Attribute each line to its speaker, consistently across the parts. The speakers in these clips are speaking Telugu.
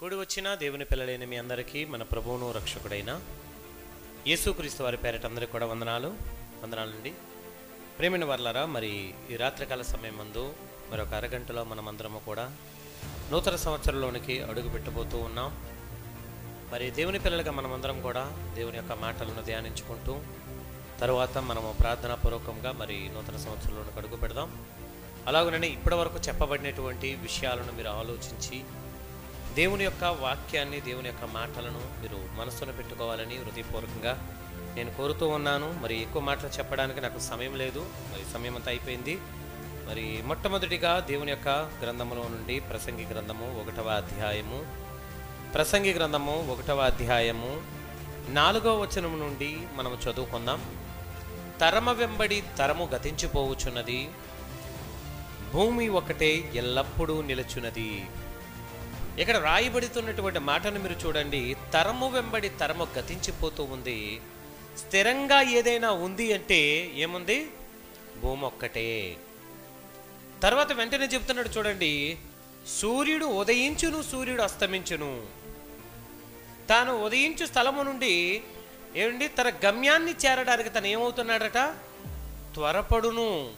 Speaker 1: కూడి వచ్చిన దేవుని పిల్లలైన మీ అందరికీ మన ప్రభువును రక్షకుడైన యేసుక్రీస్తు వారి పేరట అందరికీ కూడా వందనాలు. వందనాలండి ప్రేమిన వర్లరా మరి ఈ రాత్రికాల సమయం మందు మరి ఒక అరగంటలో మనమందరము కూడా నూతన సంవత్సరంలోనికి అడుగు పెట్టబోతూ ఉన్నాం. మరి దేవుని పిల్లలుగా మనమందరం కూడా దేవుని యొక్క మాటలను ధ్యానించుకుంటూ తరువాత మనము ప్రార్థనాపూర్వకంగా మరి నూతన సంవత్సరంలోనికి అడుగు పెడదాం. అలాగనే ఇప్పటి వరకు చెప్పబడినటువంటి విషయాలను మీరు ఆలోచించి దేవుని యొక్క వాక్యాన్ని దేవుని యొక్క మాటలను మీరు మనసును పెట్టుకోవాలని హృదయపూర్వకంగా నేను కోరుతూ ఉన్నాను. మరి ఎక్కువ మాటలు చెప్పడానికి నాకు సమయం లేదు. మరి సమయం అంతా అయిపోయింది. మరి మొట్టమొదటిగా దేవుని యొక్క గ్రంథములో నుండి ప్రసంగి గ్రంథము ఒకటవ అధ్యాయము. ప్రసంగి గ్రంథము ఒకటవ అధ్యాయము నాలుగవ వచనం నుండి మనం చదువుకుందాం. తరమ వెంబడి తరము గతించిపోవచ్చున్నది భూమి ఒకటే ఎల్లప్పుడూ నిలుచున్నది. ఇక్కడ రాయబడుతున్నటువంటి మాటను మీరు చూడండి. తరము వెంబడి తరము గతించిపోతూ ఉంది. స్థిరంగా ఏదైనా ఉంది అంటే ఏముంది? భూమి ఒక్కటే తర్వాత వెంటనే చెప్తున్నాడు చూడండి. సూర్యుడు ఉదయించును సూర్యుడు అస్తమించును. తాను ఉదయించు స్థలము నుండి ఏమండి? తన గమ్యాన్ని చేరడానికి తను ఏమవుతున్నాడట? త్వరపడును.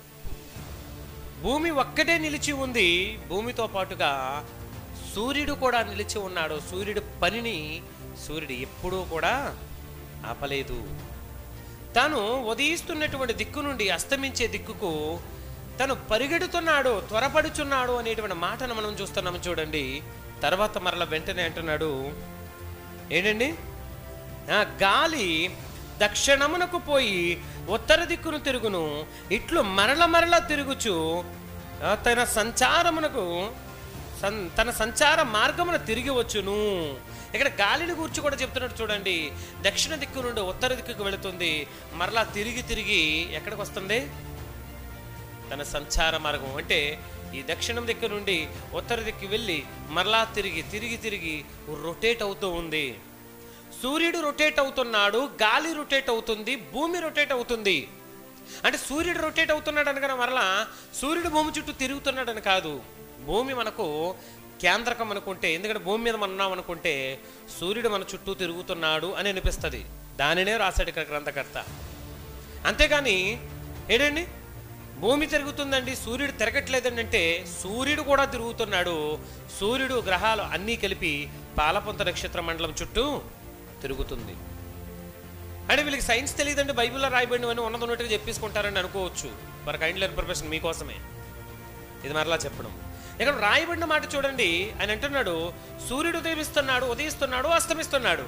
Speaker 1: భూమి ఒక్కటే నిలిచి ఉంది. భూమితో పాటుగా సూర్యుడు కూడా నిలిచి ఉన్నాడు. సూర్యుడు పనిని సూర్యుడు ఎప్పుడూ కూడా ఆపలేదు. తను ఉదయిస్తున్నటువంటి దిక్కు నుండి అస్తమించే దిక్కుకు తను పరిగెడుతున్నాడు త్వరపడుచున్నాడు అనేటువంటి మాటను మనం చూస్తున్నాము చూడండి. తర్వాత మరల వెంటనే అంటున్నాడు ఏంటండి? గాలి దక్షిణమునకు పోయి ఉత్తర దిక్కును తిరుగును. ఇట్లు మరల మరల తిరుగుచు తన సంచారమునకు సన్ తన సంచార మార్గమున తిరిగి వచ్చును. ఇక్కడ గాలిని గురించి కూడా చెప్తున్నాడు చూడండి. దక్షిణ దిక్కు నుండి ఉత్తర దిక్కుకు వెళుతుంది. మరలా తిరిగి తిరిగి ఎక్కడికి వస్తుంది? తన సంచార మార్గం. అంటే ఈ దక్షిణం దిక్కు నుండి ఉత్తర దిక్కు వెళ్ళి మరలా తిరిగి తిరిగి తిరిగి రొటేట్ అవుతూ ఉంది. సూర్యుడు రొటేట్ అవుతున్నాడు. గాలి రొటేట్ అవుతుంది. భూమి రొటేట్ అవుతుంది. అంటే సూర్యుడు రొటేట్ అవుతున్నాడు అనగా మరలా సూర్యుడు భూమి చుట్టూ తిరుగుతున్నాడని కాదు. భూమి మనకు కేంద్రకం అనుకుంటే ఎందుకంటే భూమి మీద మనం ఉన్నాం అనుకుంటే సూర్యుడు మన చుట్టూ తిరుగుతున్నాడు అని అనిపిస్తుంది. దానినే రాశాడు ఇక్కడ గ్రంథకర్త. అంతేగాని ఏంటండి భూమి తిరుగుతుందండి సూర్యుడు తిరగట్లేదండి అంటే సూర్యుడు కూడా తిరుగుతున్నాడు. సూర్యుడు గ్రహాలు అన్నీ కలిపి పాలపొంత నక్షత్ర మండలం చుట్టూ తిరుగుతుంది. అంటే వీళ్ళకి సైన్స్ తెలియదండి బైబిల్లో రాయబడినవన్నీ ఉన్నది ఉన్నట్టుగా చెప్పేసుకుంటారని అనుకోవచ్చు. మరి కైండ్లీ ఇన్ఫర్మేషన్ మీకోసమే. ఇది మరలా చెప్పడం. ఇక్కడ రాయబడిన మాట చూడండి. ఆయన అంటున్నాడు సూర్యుడు ఉదయిస్తున్నాడు ఉదయిస్తున్నాడు అస్తమిస్తున్నాడు.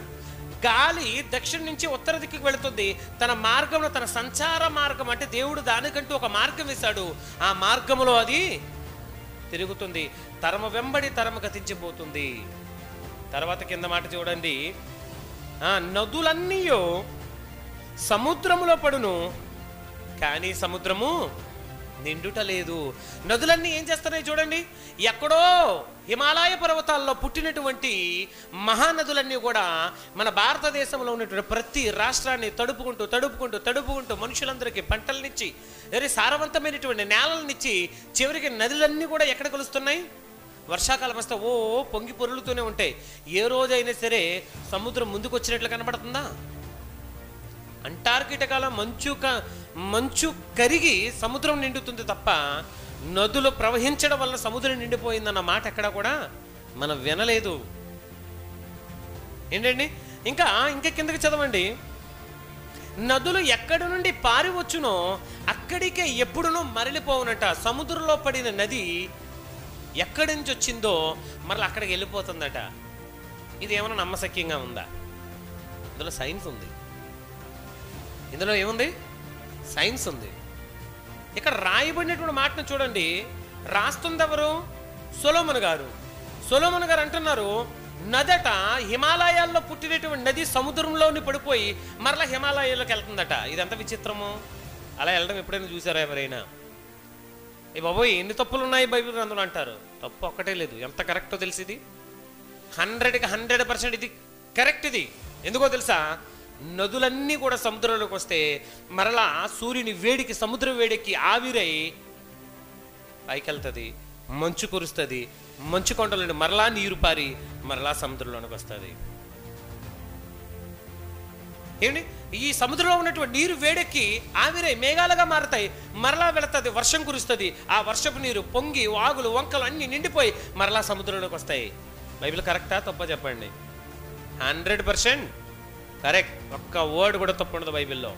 Speaker 1: గాలి దక్షిణ నుంచి ఉత్తర దిక్కుకు వెళుతుంది. తన మార్గంలో తన సంచార మార్గం అంటే దేవుడు దానికంటూ ఒక మార్గం వేశాడు. ఆ మార్గములో అది తిరుగుతుంది. తరమ వెంబడి తరమ గతించిపోతుంది. తర్వాత కింద మాట చూడండి. నదులన్నీయో సముద్రములో పడును కానీ సముద్రము నిండుట లేదు. నదులన్నీ ఏం చేస్తున్నాయి చూడండి? ఎక్కడో హిమాలయ పర్వతాల్లో పుట్టినటువంటి మహానదులన్నీ కూడా మన భారతదేశంలో ఉన్నటువంటి ప్రతి రాష్ట్రాన్ని తడుపుకుంటూ తడుపుకుంటూ తడుపుకుంటూ మనుషులందరికీ పంటలనిచ్చి వేరే సారవంతమైనటువంటి నేలలనిచ్చి చివరికి నదులన్నీ కూడా ఎక్కడ కలుస్తున్నాయి? వర్షాకాలం వస్తే ఓ పొంగి పొరులుతూనే ఉంటాయి. ఏ రోజైనా సరే సముద్రం ముందుకు వచ్చినట్లు కనబడుతుందా? అంటార్కిటకాల మంచు క- మంచు కరిగి సముద్రం నిండుతుంది తప్ప నదులు ప్రవహించడం వల్ల సముద్రం నిండిపోయిందన్న మాట ఎక్కడ కూడా మనం వినలేదు. ఏంటండి? ఇంకా ఇంకా కిందకి చదవండి. నదులు ఎక్కడి నుండి పారి వచ్చునో అక్కడికే ఎప్పుడునూ మరలిపోవునట. సముద్రంలో పడిన నది ఎక్కడి నుంచి వచ్చిందో మరలా అక్కడికి వెళ్ళిపోతుందట. ఇది ఏమైనా నమ్మశక్యంగా ఉందా? ఇందులో సైన్స్ ఉంది. ఇందులో ఏముంది? సైన్స్ ఉంది. ఇక్కడ రాయబడినటువంటి మాటను చూడండి. రాస్తుందెవరు? సొలోమన్ గారు. సొలోమన్ గారు అంటున్నారు నదట హిమాలయాల్లో పుట్టినటువంటి నది సముద్రంలోని పడిపోయి మరలా హిమాలయాల్లోకి వెళ్తుందట. ఇదంత విచిత్రము. అలా వెళ్ళడం ఎప్పుడైనా చూసారా ఎవరైనా? ఏ బాబోయ్ ఎన్ని తప్పులు ఉన్నాయి బైబిల్ గ్రంథంలో? అంటారు. తప్పు ఒక్కటే లేదు. ఎంత కరెక్టో తెలిసింది హండ్రెడ్కి హండ్రెడ్ పర్సెంట్ ఇది కరెక్ట్ ఇది. ఎందుకో తెలుసా? నదులన్నీ కూడా సముద్రంలోకి వస్తే మరలా సూర్యుని వేడికి సముద్ర వేడికి ఆవిరై పైకి వెళ్తుంది మంచు కురుస్తుంది మంచు కొండల మరలా నీరు పారి మరలా సముద్రంలోనికి వస్తుంది. ఏంటి ఈ సముద్రంలో ఉన్నటువంటి నీరు వేడెక్కి ఆవిరై మేఘాలుగా మారతాయి. మరలా వెళుతుంది వర్షం కురుస్తుంది. ఆ వర్షపు నీరు పొంగి వాగులు వంకలు అన్ని నిండిపోయి మరలా సముద్రంలోకి వస్తాయి. బైబిల్ కరెక్టా? తప్ప చెప్పండి. Hundred percent correct. ఒక్క వర్డ్ కూడా తప్పు ఉండదు బైబిల్లో.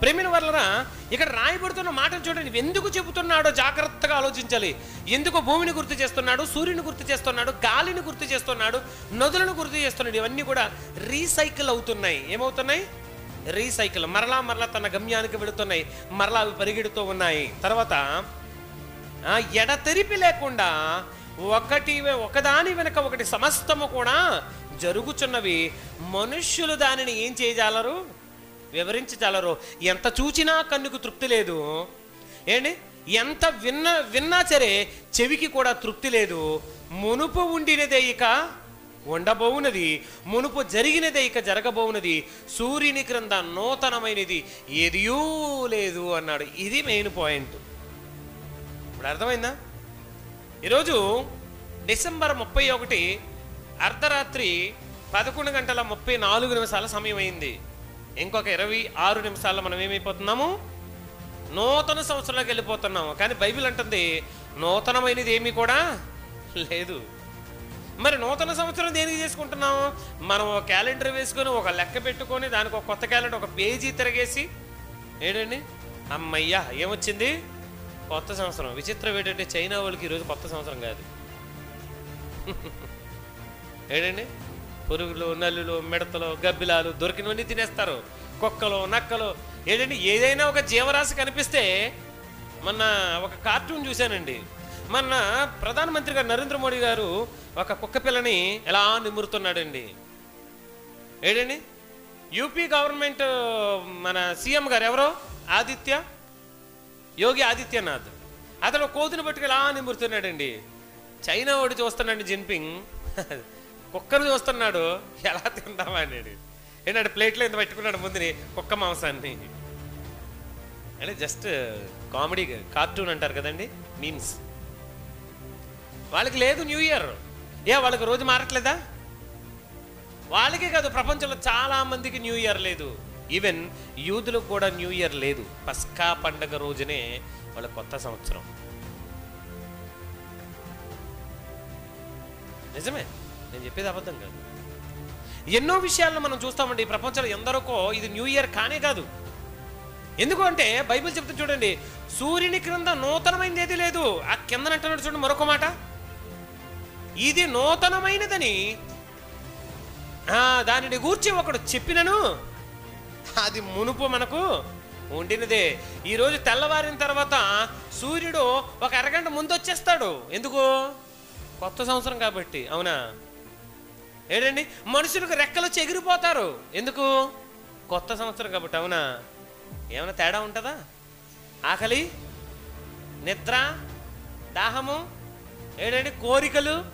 Speaker 1: ప్రేమిన వలన ఇక్కడ రాయబడుతున్న మాటలు చూడండి. ఎందుకు చెబుతున్నాడో జాగ్రత్తగా ఆలోచించాలి. ఎందుకు భూమిని గుర్తు చేస్తున్నాడు సూర్యుని గుర్తు చేస్తున్నాడు గాలిని గుర్తు చేస్తున్నాడు నదులను గుర్తు చేస్తున్నాడు. ఇవన్నీ కూడా రీసైకిల్ అవుతున్నాయి. ఏమవుతున్నాయి? రీసైకిల్. మరలా మరలా తన గమ్యానికి వెళుతున్నాయి. మరలా అవి పరిగెడుతూ ఉన్నాయి. తర్వాత ఆ, ఎడతెరిపి లేకుండా ఒకటి ఒకదాని వెనక ఒకటి సమస్తము కూడా జరుగుచున్నవి మనుష్యులు దానిని ఏం చేయజాలరు? వివరించజాలరు. ఎంత చూచినా కన్నుకు తృప్తి లేదు. ఏంటి? ఎంత విన్న విన్నా సరే చెవికి కూడా తృప్తి లేదు. మునుపు ఉండినదే ఇక ఉండబోవునది. మునుపు జరిగినదే ఇక జరగబోవునది. సూర్యుని క్రింద నూతనమైనది ఏదియూ లేదు అన్నాడు. ఇది మెయిన్ పాయింట్. ఇప్పుడు అర్థమైందా? ఈరోజు డిసెంబర్ ముప్పై ఒకటి అర్ధరాత్రి పదకొండు గంటల ముప్పై నాలుగు నిమిషాల సమయం అయింది ఇంకొక ఇరవై ఆరు నిమిషాల్లో మనం ఏమైపోతున్నాము? నూతన సంవత్సరంలోకి వెళ్ళిపోతున్నాము. కానీ బైబిల్ అంటుంది నూతనమైనది ఏమీ కూడా లేదు. మరి నూతన సంవత్సరం దేనికి చేసుకుంటున్నాము? మనం ఒక క్యాలెండర్ వేసుకొని ఒక లెక్క పెట్టుకొని దానికి ఒక కొత్త క్యాలెండర్ ఒక పేజీ తిరగేసి ఏంటండి అమ్మయ్యా ఏమొచ్చింది? కొత్త సంవత్సరం. విచిత్రం ఏంటంటే చైనా వాళ్ళకి ఈరోజు కొత్త సంవత్సరం కాదు. ఏంటండి పురుగులు నల్లులు మిడతలు గబ్బిలాలు దొరికినవన్నీ తినేస్తారు. కుక్కలు నక్కలు ఏంటండి ఏదైనా ఒక జీవరాశి కనిపిస్తే మొన్న ఒక కార్టూన్ చూశానండి. మొన్న ప్రధానమంత్రి గారు నరేంద్ర మోడీ గారు ఒక కుక్క పిల్లని ఎలా నిమురుతున్నాడండి. ఏంటండి యూపీ గవర్నమెంట్ మన సీఎం గారు ఎవరో? ఆదిత్య? యోగి ఆదిత్యనాథ్. అతను కోతిని పట్టుకు ఎలా నిమురుతున్నాడండి? చైనా వాడు చూస్తున్నాడు జిన్పింగ్. కుక్కను చూస్తున్నాడు ఎలా తిందామా అనేది. ఏంటంటే ప్లేట్లో ఎంత పెట్టుకున్నాడు ముందుని కుక్క మాంసాన్ని. అంటే జస్ట్ కామెడీ కార్టూన్ అంటారు కదండి మీమ్స్. వాళ్ళకి లేదు న్యూ ఇయర్. ఏ వాళ్ళకి రోజు మారట్లేదా? వాళ్ళకే కాదు ప్రపంచంలో చాలా మందికి న్యూ ఇయర్ లేదు. ఈవెన్ యూదులకు కూడా న్యూ ఇయర్ లేదు. పస్కా పండగ రోజునే వాళ్ళ కొత్త సంవత్సరం. నిజమే? నేను చెప్పేది అబద్ధం కాదు. ఎన్నో విషయాలను మనం చూస్తామండి ఈ ప్రపంచంలో ఎందరికో ఇది న్యూ ఇయర్ కానే కాదు. ఎందుకు అంటే బైబిల్ చెప్తే చూడండి సూర్యుని క్రింద నూతనమైనది ఏది లేదు. ఆ కింద అంటున్నాడు చూడండి మరొక మాట. ఇది నూతనమైనదని. దానిని గూర్చి ఒకడు చెప్పినను. అది మునుపు మనకు ఉండినదే. ఈరోజు తెల్లవారిన తర్వాత సూర్యుడు ఒక అరగంట ముందు వచ్చేస్తాడు. ఎందుకు? కొత్త సంవత్సరం కాబట్టి. అవునా? ఏంటండి మనుషులకు రెక్కలు చెగిరిపోతారు. ఎందుకు? కొత్త సంవత్సరం కాబట్టి అవునా? ఏమైనా తేడా ఉంటుందా? ఆకలి? నిద్ర? దాహము? ఏంటండి కోరికలు?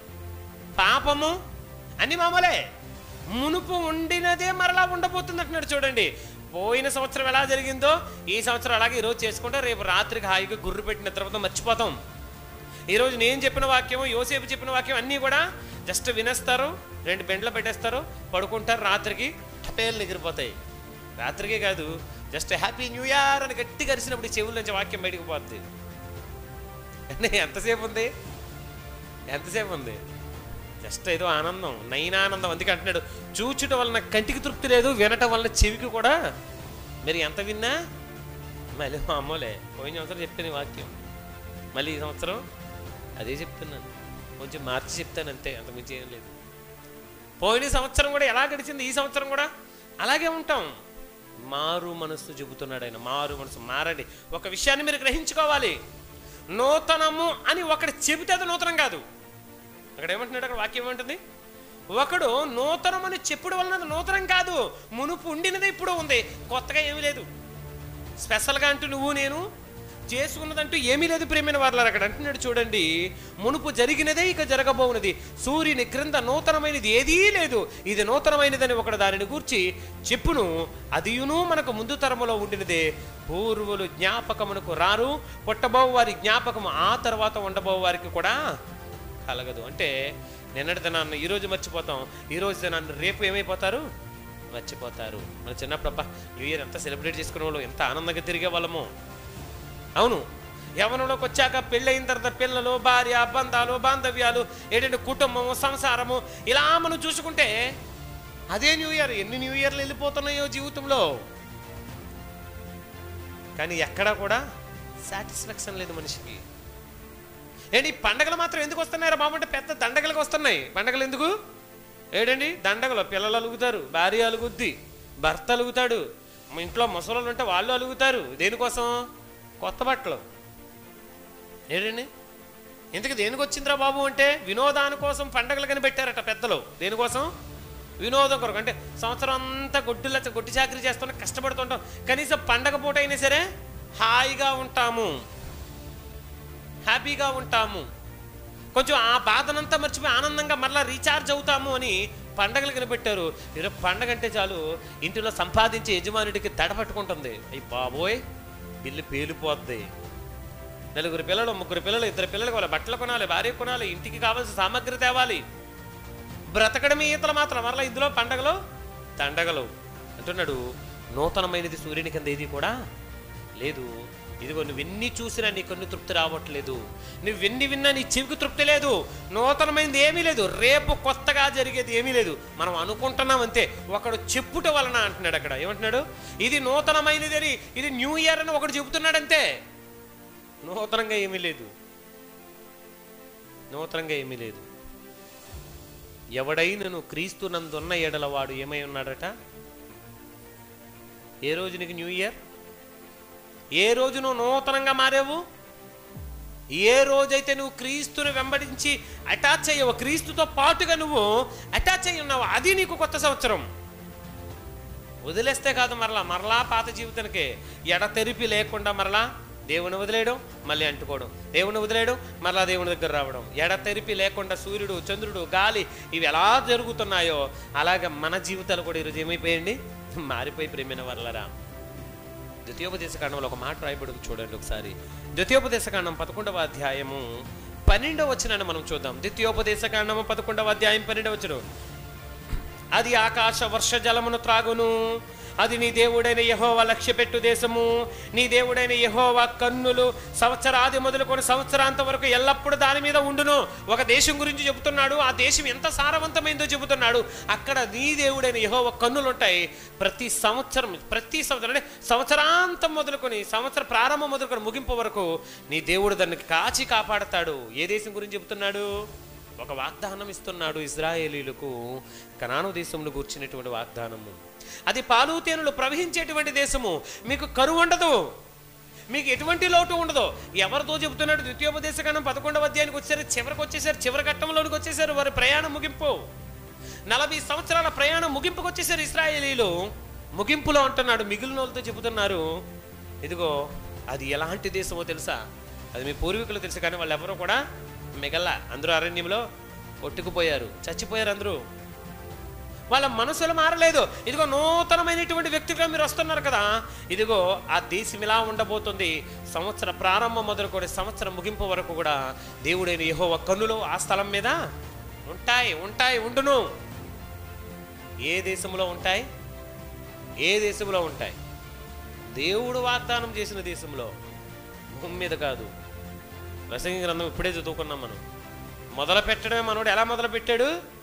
Speaker 1: పాపము? అన్ని మామూలే. మునుపు ఉండినదే మరలా ఉండబోతుంది అంటున్నాడు చూడండి. పోయిన సంవత్సరం ఎలా జరిగిందో ఈ సంవత్సరం అలాగే ఈరోజు చేసుకుంటే రేపు రాత్రికి హాయిగా గుర్రు పెట్టిన తర్వాత మర్చిపోతాం. ఈరోజు నేను చెప్పిన వాక్యం యోసేపు చెప్పిన వాక్యం అన్నీ కూడా జస్ట్ వినేస్తారు రెండు బెండ్లు పెట్టేస్తారు పడుకుంటారు రాత్రికి టపేలు ఎగిరిపోతాయి రాత్రికే కాదు జస్ట్ హ్యాపీ న్యూ ఇయర్ అని గట్టి కరిసినప్పుడు ఈ చెవుల నుంచి వాక్యం బయటకు పోతుంది ఎంతసేపు ఉంది? ఎంతసేపు ఉంది? జస్ట్ ఏదో ఆనందం నైనానందం అందుకే అంటున్నాడు చూచుట వలన కంటికి తృప్తి లేదు వినటం వలన చెవికి కూడా. మీరు ఎంత విన్నా? మళ్ళీ అమ్మోలే పోయిన సంవత్సరం చెప్పింది వాక్యం. మళ్ళీ ఈ సంవత్సరం అదే చెప్తున్నాను. కొంచెం మార్చి చెప్తాను అంతే అంతకుమించి ఏం లేదు. పోయిన సంవత్సరం కూడా ఎలా గడిచింది? ఈ సంవత్సరం కూడా అలాగే ఉంటాం. మారు మనస్సు చెబుతున్నాడు ఆయన. మారు మనసు మారండి. ఒక విషయాన్ని మీరు గ్రహించుకోవాలి. నూతనము అని ఒకటి చెబితే అది నూతనం కాదు. అక్కడ ఏమంటున్నాడు? అక్కడ వాక్యం ఏమంటుంది? ఒకడు నూతనం అని చెప్పుడు వలన అది నూతనం కాదు. మునుపు ఉండినది ఇప్పుడు ఉంది. కొత్తగా ఏమీ లేదు. స్పెషల్గా అంటూ నువ్వు నేను చేసుకున్నదంటూ ఏమీ లేదు ప్రేమైన వారు అక్కడ అంటున్నాడు చూడండి మునుపు జరిగినదే ఇక జరగబోవునది. సూర్యుని క్రింద నూతనమైనది ఏదీ లేదు. ఇది నూతనమైనదని ఒకడు దానిని గూర్చి చెప్పును అదియును మనకు ముందు తరములో ఉండినదే. పూర్వులు జ్ఞాపకమునకు రారు పుట్టబో వారి జ్ఞాపకము ఆ తర్వాత ఉండబోవు వారికి కూడా కలగదు. అంటే నిన్నటి దినాన్ని ఈరోజు మర్చిపోతాం. ఈరోజు దినాన్ని రేపు ఏమైపోతారు? మర్చిపోతారు. మన చిన్నప్పుడు అబ్బా న్యూ ఇయర్ ఎంత సెలబ్రేట్ చేసుకునే వాళ్ళు ఎంత ఆనందంగా తిరిగే వాళ్ళము అవును. యవనంలోకి వచ్చాక పెళ్ళయిన తర్వాత పిల్లలు భార్య బంధాలు బాంధవ్యాలు ఏంటంటే కుటుంబము సంసారము ఇలా మనం చూసుకుంటే అదే న్యూ ఇయర్. ఎన్ని న్యూ ఇయర్లు వెళ్ళిపోతున్నాయో జీవితంలో. కానీ ఎక్కడా కూడా సాటిస్ఫాక్షన్ లేదు మనిషికి. ఏంటి పండగలు మాత్రం ఎందుకు వస్తున్నాయి బాబు అంటే పెద్ద దండగలకు వస్తున్నాయి. పండగలు ఎందుకు? ఏడండి దండగలు. పిల్లలు అలుగుతారు భార్య అలుగుద్ది భర్త అలుగుతాడు. మా ఇంట్లో ముసలు ఉంటే వాళ్ళు అలుగుతారు. దేనికోసం? కొత్త బట్టలు. ఏంటండి ఇంతకు దేనికి వచ్చిందిరా బాబు అంటే వినోదాని కోసం పండగలు కనిపెట్టారట పెద్దలు. దేనికోసం? వినోదం కొరకు. అంటే సంవత్సరం అంతా గొడ్డుల గొడ్డు చాకరీ చేస్తుంటే కష్టపడుతుంటాం. కనీసం పండగ పూట అయినా సరే హాయిగా ఉంటాము. హ్యాపీగా ఉంటాము. కొంచెం ఆ బాధనంతా మర్చిపోయి ఆనందంగా మరలా రీఛార్జ్ అవుతాము అని పండగలు కనిపెట్టారు. ఈరోజు పండగ అంటే చాలు ఇంటిలో సంపాదించే యజమానుడికి దడ పట్టుకుంటుంది అయ్యి బాబోయ్! బిల్లు పేలిపోద్ది. నలుగురు పిల్లలు ముగ్గురు పిల్లలు ఇద్దరు పిల్లలు వాళ్ళ బట్టలు కొనాలి భార్య కొనాలి ఇంటికి కావాల్సిన సామాగ్రి తేవాలి. బ్రతకడమే ఈతలు మాత్రం. మరలా ఇందులో పండగలు? దండగలు. అంటున్నాడు నూతనమైనది సూర్యుని కింద ఇది కూడా లేదు. ఇదిగో నువ్వెన్ని చూసినా నీ కన్ను తృప్తి రావట్లేదు. నువ్వెన్ని విన్నా నీ చెవికి తృప్తి లేదు. నూతనమైనది ఏమీ లేదు. రేపు కొత్తగా జరిగేది ఏమీ లేదు. మనం అనుకుంటున్నాం అంతే. ఒకడు చెప్పుట వలన అంటున్నాడు అక్కడ. ఏమంటున్నాడు? ఇది నూతనమైనది అని ఇది న్యూ ఇయర్ అని ఒకడు చెబుతున్నాడు అంతే. నూతనంగా ఏమీ లేదు. నూతనంగా ఏమీ లేదు. ఎవడైనను క్రీస్తు నందున్న ఎడలవాడు ఏమై ఉన్నాడట? ఏ రోజు నీకు న్యూ ఇయర్? ఏ రోజు నువ్వు నూతనంగా మారావు? ఏ రోజైతే నువ్వు క్రీస్తుని వెంబడించి అటాచ్ అయ్యావు క్రీస్తుతో పాటుగా నువ్వు అటాచ్ అయ్యి ఉన్నావు అది నీకు కొత్త సంవత్సరం. వదిలేస్తే కాదు మరలా మరలా పాత జీవితానికి ఎడతెరిపి లేకుండా మరలా దేవుని వదిలేయడం మళ్ళీ అంటుకోవడం. దేవుని వదిలేయడం మరలా దేవుని దగ్గర రావడం. ఎడతెరిపి లేకుండా సూర్యుడు చంద్రుడు గాలి ఇవి ఎలా జరుగుతున్నాయో అలాగే మన జీవితాలు కూడా ఈరోజు ఏమైపోయండి మారిపోయి ప్రేమైన వల్లరా ద్వితీయోపదేశ కాండంలో ఒక మాట రాయబడి చూడండి ఒకసారి. ద్వితీయోపదేశ కాండం పదకొండవ అధ్యాయము పన్నెండవ వచనాన్ని మనం చూద్దాం. ద్వితీయోపదేశ కాండము పదకొండవ అధ్యాయం పన్నెండవ వచ్చును అది ఆకాశ వర్ష జలమును త్రాగును. అది నీ దేవుడైన యహోవా లక్ష్యపెట్టు దేశము. నీ దేవుడైన యహోవా కన్నులు సంవత్సరాది మొదలుకొని సంవత్సరాంత వరకు ఎల్లప్పుడూ దాని మీద ఉండును. ఒక దేశం గురించి చెబుతున్నాడు ఆ దేశం ఎంత సారవంతమైందో చెబుతున్నాడు. అక్కడ నీ దేవుడైన యహోవా కన్నులు ఉంటాయి ప్రతి సంవత్సరం ప్రతి సంవత్సరం అంటే సంవత్సరాంతం మొదలుకొని సంవత్సర ప్రారంభం మొదలుకొని ముగింపు వరకు నీ దేవుడు దాన్ని కాచి కాపాడతాడు. ఏ దేశం గురించి చెబుతున్నాడు? ఒక వాగ్దానం ఇస్తున్నాడు ఇజ్రాయేలీలకు. కనాను దేశంలో కూర్చున్నటువంటి వాగ్దానము. అది పాలు తేనెలు ప్రవహించేటువంటి దేశము. మీకు కరువు ఉండదు. మీకు ఎటువంటి లోటు ఉండదు. ఎవరితో చెబుతున్నాడు? ద్వితీయోపదేశకాలం పదకొండవ అధ్యాయానికి వచ్చారు చివరికి వచ్చేసారు చివరి ఘట్టంలోనికి వచ్చేసారు వారి ప్రయాణం ముగింపు. నలభై సంవత్సరాల ప్రయాణం ముగింపుకు వచ్చేసారు ఇస్రాయేలీలు ముగింపులో అంటున్నాడు. మిగిలిన వాళ్ళతో చెబుతున్నారు. ఇదిగో అది ఎలాంటి దేశమో తెలుసా? అది మీ పూర్వీకులు తెలుసు కానీ వాళ్ళు ఎవరో కూడా మిగల అందరూ అరణ్యంలో కొట్టుకుపోయారు. చచ్చిపోయారు అందరూ. వాళ్ళ మనసులు మారలేదు. ఇదిగో నూతనమైనటువంటి వ్యక్తిగా మీరు వస్తున్నారు కదా. ఇదిగో ఆ దేశం ఇలా ఉండబోతుంది. సంవత్సర ప్రారంభం మొదలుకొని సంవత్సరం ముగింపు వరకు కూడా దేవుడైన యెహోవా కన్నులు ఆ స్థలం మీద ఉంటాయి ఉంటాయి ఉండును. ఏ దేశంలో ఉంటాయి? ఏ దేశంలో ఉంటాయి? దేవుడు వాగ్దానం చేసిన దేశంలో భూమి మీద కాదు. ప్రసంగి గ్రంథం ఇప్పుడే చదువుకున్నాం మనం. మొదలు పెట్టడమే మనోడు. ఎలా మొదలు పెట్టాడు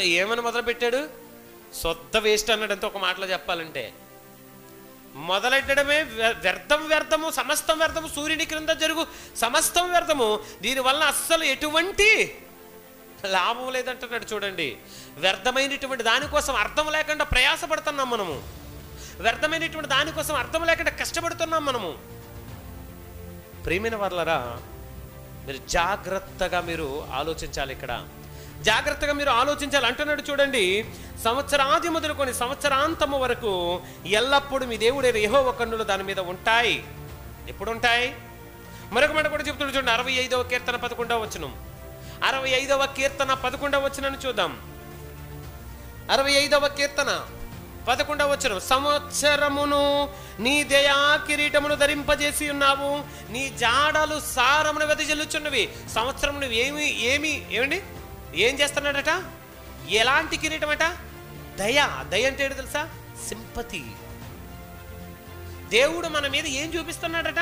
Speaker 1: ఏమని మొదలుపెట్టాడు సొద్ద వేస్ట్ అన్నాడు అంత ఒక మాటలో చెప్పాలంటే. మొదలెట్టడమే వ్య- వ్యర్థం వ్యర్థము సమస్తం వ్యర్థము సూర్యుని క్రింద జరుగు సమస్తం వ్యర్థము. దీనివల్ల అస్సలు ఎటువంటి లాభం లేదంటున్నాడు చూడండి. వ్యర్థమైనటువంటి దానికోసం అర్థం లేకుండా ప్రయాసపడుతున్నాం మనము. వ్యర్థమైనటువంటి దానికోసం అర్థం లేకుండా కష్టపడుతున్నాం మనము. ప్రేమిన వర్లరా మీరు జాగ్రత్తగా మీరు ఆలోచించాలి ఇక్కడ. జాగ్రత్తగా మీరు ఆలోచించాలి. అంటున్నాడు చూడండి సంవత్సరాది మొదలుకొని సంవత్సరాంతము వరకు ఎల్లప్పుడూ మీ దేవుడైన యెహోవా కన్నులు దాని మీద ఉంటాయి. ఎప్పుడు ఉంటాయి మరొక మాట కూడా చెప్తున్నాడు చూడండి అరవై ఐదవ కీర్తన పదకొండవ వచనం. అరవై ఐదవ కీర్తన పదకొండవ వచనని చూద్దాం. అరవై ఐదవ కీర్తన పదకొండవ వచనం. సంవత్సరమును నీ దయా కిరీటమును ధరింపజేసి ఉన్నావు. నీ జాడలు సారమును వెదజల్లుచున్నవి. సంవత్సరం నువ్వు ఏమి ఏమి ఏమండి? ఏం చేస్తున్నాడట? ఎలాంటి కిరీటం అట దయ. దయ అంటే ఏంటో తెలుసా? సింపతి. దేవుడు మన మీద ఏం చూపిస్తున్నాడట?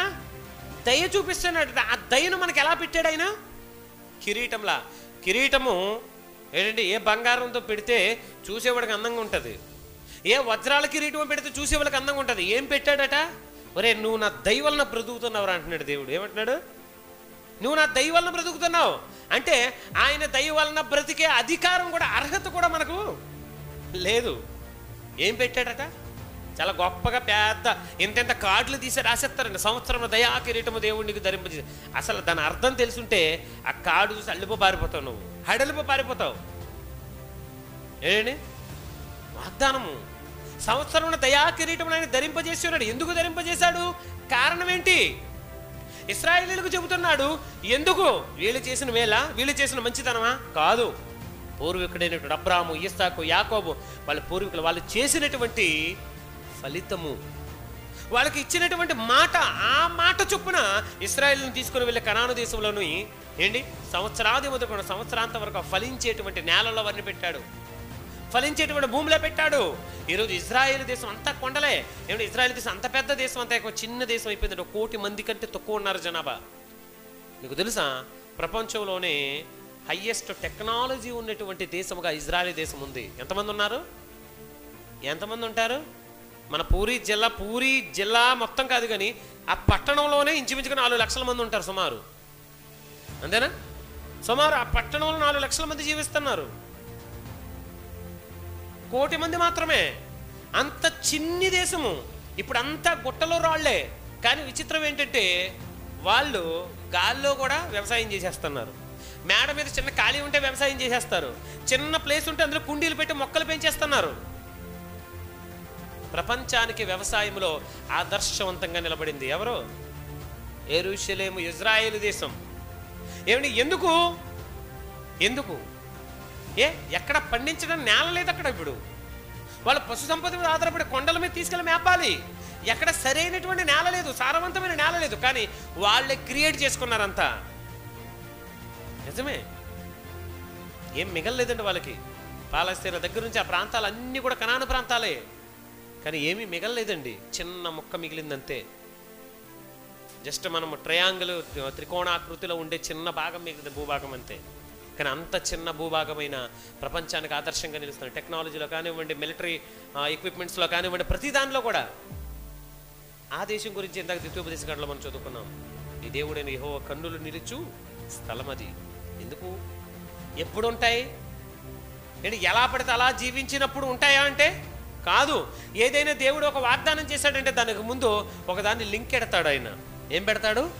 Speaker 1: దయ చూపిస్తున్నాడట. ఆ దయను మనకు ఎలా పెట్టాడు ఆయన? కిరీటంలా. కిరీటము ఏంటంటే ఏ బంగారంతో పెడితే చూసేవాడికి అందంగా ఉంటుంది. ఏ వజ్రాల కిరీటం పెడితే చూసేవాళ్ళకి అందంగా ఉంటుంది. ఏం పెట్టాడట? ఒరే నువ్వు నా దయ బ్రతుకుతున్నావు అంటున్నాడు దేవుడు. ఏమంటున్నాడు? నువ్వు నా దయవలన బ్రతుకుతున్నావు. అంటే ఆయన దయ వలన బ్రతికే అధికారం కూడా అర్హత కూడా మనకు లేదు. ఏం పెట్టాడట? చాలా గొప్పగా పెద్ద ఇంతెంత కార్డులు తీసి రాసేస్తారండి. సంవత్సరంలో దయా కిరీటము దేవుడికి ధరింపజే అసలు దాని అర్థం తెలుసుంటే ఆ కార్డు చూసి అల్లిపో పారిపోతావు నువ్వు. హడలిపో పారిపోతావు. ఏంటి? వాగ్దానము. సంవత్సరంలో దయా కిరీటం ఆయన ధరింపజేసి ఉన్నాడు. ఎందుకు ధరింపజేశాడు? కారణం ఏంటి? ఇస్రాయేలీలకు చెబుతున్నాడు ఎందుకు? వీళ్ళు చేసిన వేళ వీళ్ళు చేసిన మంచితనమా? కాదు. పూర్వీకుడైనటువంటి అబ్రాము ఇస్తాకు యాకోబు వాళ్ళ పూర్వీకులు వాళ్ళు చేసినటువంటి ఫలితము. వాళ్ళకి ఇచ్చినటువంటి మాట ఆ మాట చొప్పున ఇస్రాయల్ని తీసుకుని వెళ్ళే కనాను దేశంలోని ఏంటి? సంవత్సరాది మొదలుకొని సంవత్సరాంతం వరకు ఫలించేటువంటి నేలలో వారిని పెట్టాడు. ఫలించేటువంటి భూమిలో పెట్టాడు. ఈరోజు ఇజ్రాయేల్ దేశం అంతా కొండలే. ఏమంటే ఇజ్రాయేల్ దేశం అంత పెద్ద దేశం అంతా చిన్న దేశం అయిపోయింది ఒక కోటి మంది కంటే తక్కువ ఉన్నారు జనాభా. నీకు తెలుసా? ప్రపంచంలోనే హయ్యెస్ట్ టెక్నాలజీ ఉన్నటువంటి దేశముగా ఇజ్రాయెల్ దేశం ఉంది. ఎంతమంది ఉన్నారు? ఎంతమంది ఉంటారు? మన పూరి జిల్లా పూరి జిల్లా మొత్తం కాదు కానీ ఆ పట్టణంలోనే ఇంచుమించుగా నాలుగు లక్షల మంది ఉంటారు సుమారు. అంతేనా? సుమారు ఆ పట్టణంలో నాలుగు లక్షల మంది జీవిస్తున్నారు. కోటి మంది మాత్రమే. అంత చిన్ని దేశము. ఇప్పుడు అంతా గుట్టలో రాళ్ళే. కానీ విచిత్రం ఏంటంటే వాళ్ళు గాల్లో కూడా వ్యవసాయం చేసేస్తున్నారు. మేడ మీద చిన్న ఖాళీ ఉంటే వ్యవసాయం చేసేస్తారు. చిన్న ప్లేస్ ఉంటే అందులో కుండీలు పెట్టి మొక్కలు పెంచేస్తున్నారు. ప్రపంచానికి వ్యవసాయంలో ఆదర్శవంతంగా నిలబడింది ఎవరు? ఏరుషలేము ఇజ్రాయేల్ దేశం. ఏమండి ఎందుకు? ఎందుకు? ఏ ఎక్కడ పండించడం నేల లేదు అక్కడ ఇప్పుడు. వాళ్ళ పశు సంపద మీద ఆధారపడి కొండల మీద తీసుకెళ్ళి మేపాలి. ఎక్కడ సరైనటువంటి నేల లేదు సారవంతమైన నేల లేదు కానీ వాళ్ళే క్రియేట్ చేసుకున్నారంతా. నిజమే. ఏం మిగలలేదండి వాళ్ళకి. పాలస్తీన దగ్గర నుంచి ఆ ప్రాంతాలు అన్నీ కూడా కనాను ప్రాంతాలే. కానీ ఏమీ మిగలలేదండి. చిన్న ముక్క మిగిలిందంతే. జస్ట్ మనం ట్రయాంగిల్ త్రికోణాకృతిలో ఉండే చిన్న భాగం మిగిలింది భూభాగం అంతే. కానీ అంత చిన్న భూభాగమైన ప్రపంచానికి ఆదర్శంగా నిలుస్తుంది టెక్నాలజీలో కానివ్వండి మిలిటరీ ఎక్విప్మెంట్స్లో కానివ్వండి ప్రతి దానిలో కూడా ఆ దేశం గురించి ఇందాక ద్వితీయోపదేశ గంటలో మనం చదువుకున్నాం. ఈ దేవుడైన యహో కన్నులు నిలుచు స్థలం అది. ఎందుకు? ఎప్పుడు ఉంటాయి నేను ఎలా పడితే అలా జీవించినప్పుడు ఉంటాయా అంటే? కాదు. ఏదైనా దేవుడు ఒక వాగ్దానం చేశాడంటే దానికి ముందు ఒకదాన్ని లింక్ ఎడతాడు ఆయన. ఏం పెడతాడు?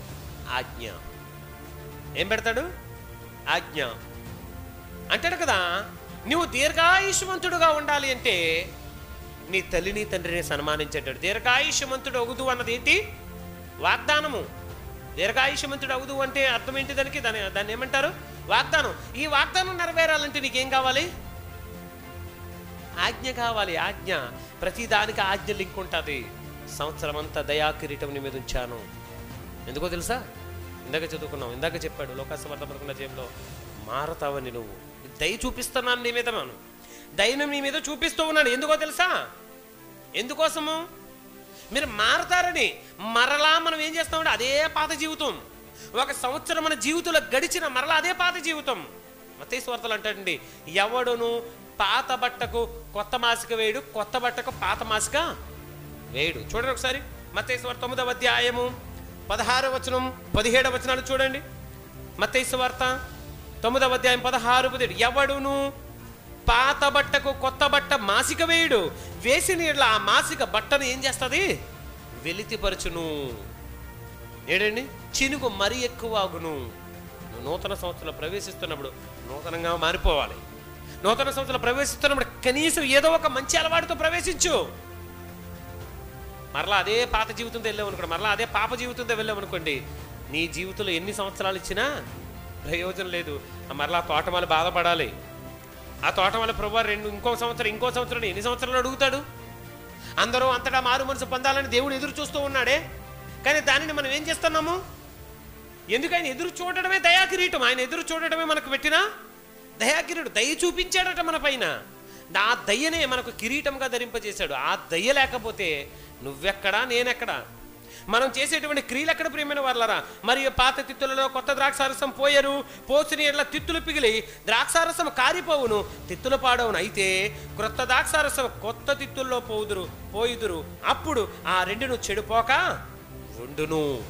Speaker 1: ఆజ్ఞ. ఏం పెడతాడు? ఆజ్ఞ. అంటాడు కదా నువ్వు దీర్ఘాయుష్మంతుడుగా ఉండాలి అంటే నీ తల్లిని తండ్రిని సన్మానించేటాడు. దీర్ఘాయుష్మంతుడు అగుదు అన్నది ఏంటి? వాగ్దానము. దీర్ఘాయుష్మంతుడు అగుదు అంటే అర్థం ఏంటి దానికి? దాని దాన్ని ఏమంటారు? వాగ్దానం. ఈ వాగ్దానం నెరవేరాలంటే నీకేం కావాలి? ఆజ్ఞ కావాలి ఆజ్ఞ. ప్రతిదానికి ఆజ్ఞ లింక్ ఉంటుంది. సంవత్సరం అంతా దయా కిరీటం నీ మీద ఉంచాను. ఎందుకో తెలుసా? ఇందాక చదువుకున్నాం ఇందాక చెప్పాడు లోకాసమర్థ పడుకున్న జయంలో మారతావని నువ్వు. దయ చూపిస్తున్నాను నీ మీద మనం. దయను నీ మీద చూపిస్తూ ఉన్నాను ఎందుకో తెలుసా? ఎందుకోసము? మీరు మారతారని. మరలా మనం ఏం చేస్తామంటే అదే పాత జీవితం. ఒక సంవత్సరం మన జీవితంలో గడిచిన మరలా అదే పాత జీవితం. మతేశ్వర్తలు అంటాడండి ఎవడును పాత బట్టకు కొత్త మాసిక వేయడు కొత్త బట్టకు పాత మాసిక వేయడు. చూడండి ఒకసారి మతేశ్వర తొమ్మిదవ అధ్యాయము. పదహారు వచనం పదిహేడవ వచనాలు చూడండి. మతేశ్వార్త తొమ్మిదవ అధ్యాయం పదహారు పదిహేడు. ఎవడును? పాత బట్టకు కొత్త బట్ట మాసిక వేయుడు. వేసిన యెడల ఆ మాసిక బట్టను ఏం చేస్తుంది? వెలితిపరచును. ఏడండి? చినుకు మరీ ఎక్కువ అగును నూతన సంవత్సరంలో ప్రవేశిస్తున్నప్పుడు నూతనంగా మారిపోవాలి. నూతన సంవత్సరంలో ప్రవేశిస్తున్నప్పుడు కనీసం ఏదో ఒక మంచి అలవాటుతో ప్రవేశించు. మరలా అదే పాత జీవితంతో వెళ్ళాం అనుకోండి మరలా అదే పాప జీవితంతో వెళ్ళాం అనుకోండి నీ జీవితంలో ఎన్ని సంవత్సరాలు ఇచ్చినా ప్రయోజనం లేదు. మరలా తోటమాలి బాధపడాలి. ఆ తోట వల్ల ప్రభు రెండు ఇంకో సంవత్సరం ఇంకో సంవత్సరం ఎన్ని సంవత్సరాలు అడుగుతాడు? అందరూ అంతటా మారు మనసు పొందాలని దేవుడు ఎదురు చూస్తూ ఉన్నాడే. కానీ దానిని మనం ఏం చేస్తున్నాము? ఎందుకు ఆయన ఎదురు చూడడమే దయాకిరీటం? ఆయన ఎదురు చూడటమే మనకు పెట్టిన దయాకిరీటం. దయ చూపించాడట మన పైన. ఆ దయ్యనే మనకు కిరీటంగా ధరింపజేశాడు. ఆ దయ్య లేకపోతే నువ్వెక్కడా నేనెక్కడా? మనం చేసేటువంటి క్రియలు ఎక్కడ ప్రియమైన వాళ్ళరా మరియు పాత తిత్తులలో కొత్త ద్రాక్షారసం పోయరు పోసిన ఎడ్ల తిత్తులు పిగిలి ద్రాక్షారసం కారిపోవును తిత్తులు పాడవును. అయితే క్రొత్త ద్రాక్షారసం కొత్త తిత్తుల్లో పోదురు పోయుదురు. అప్పుడు ఆ రెండును చెడిపోక ఉండును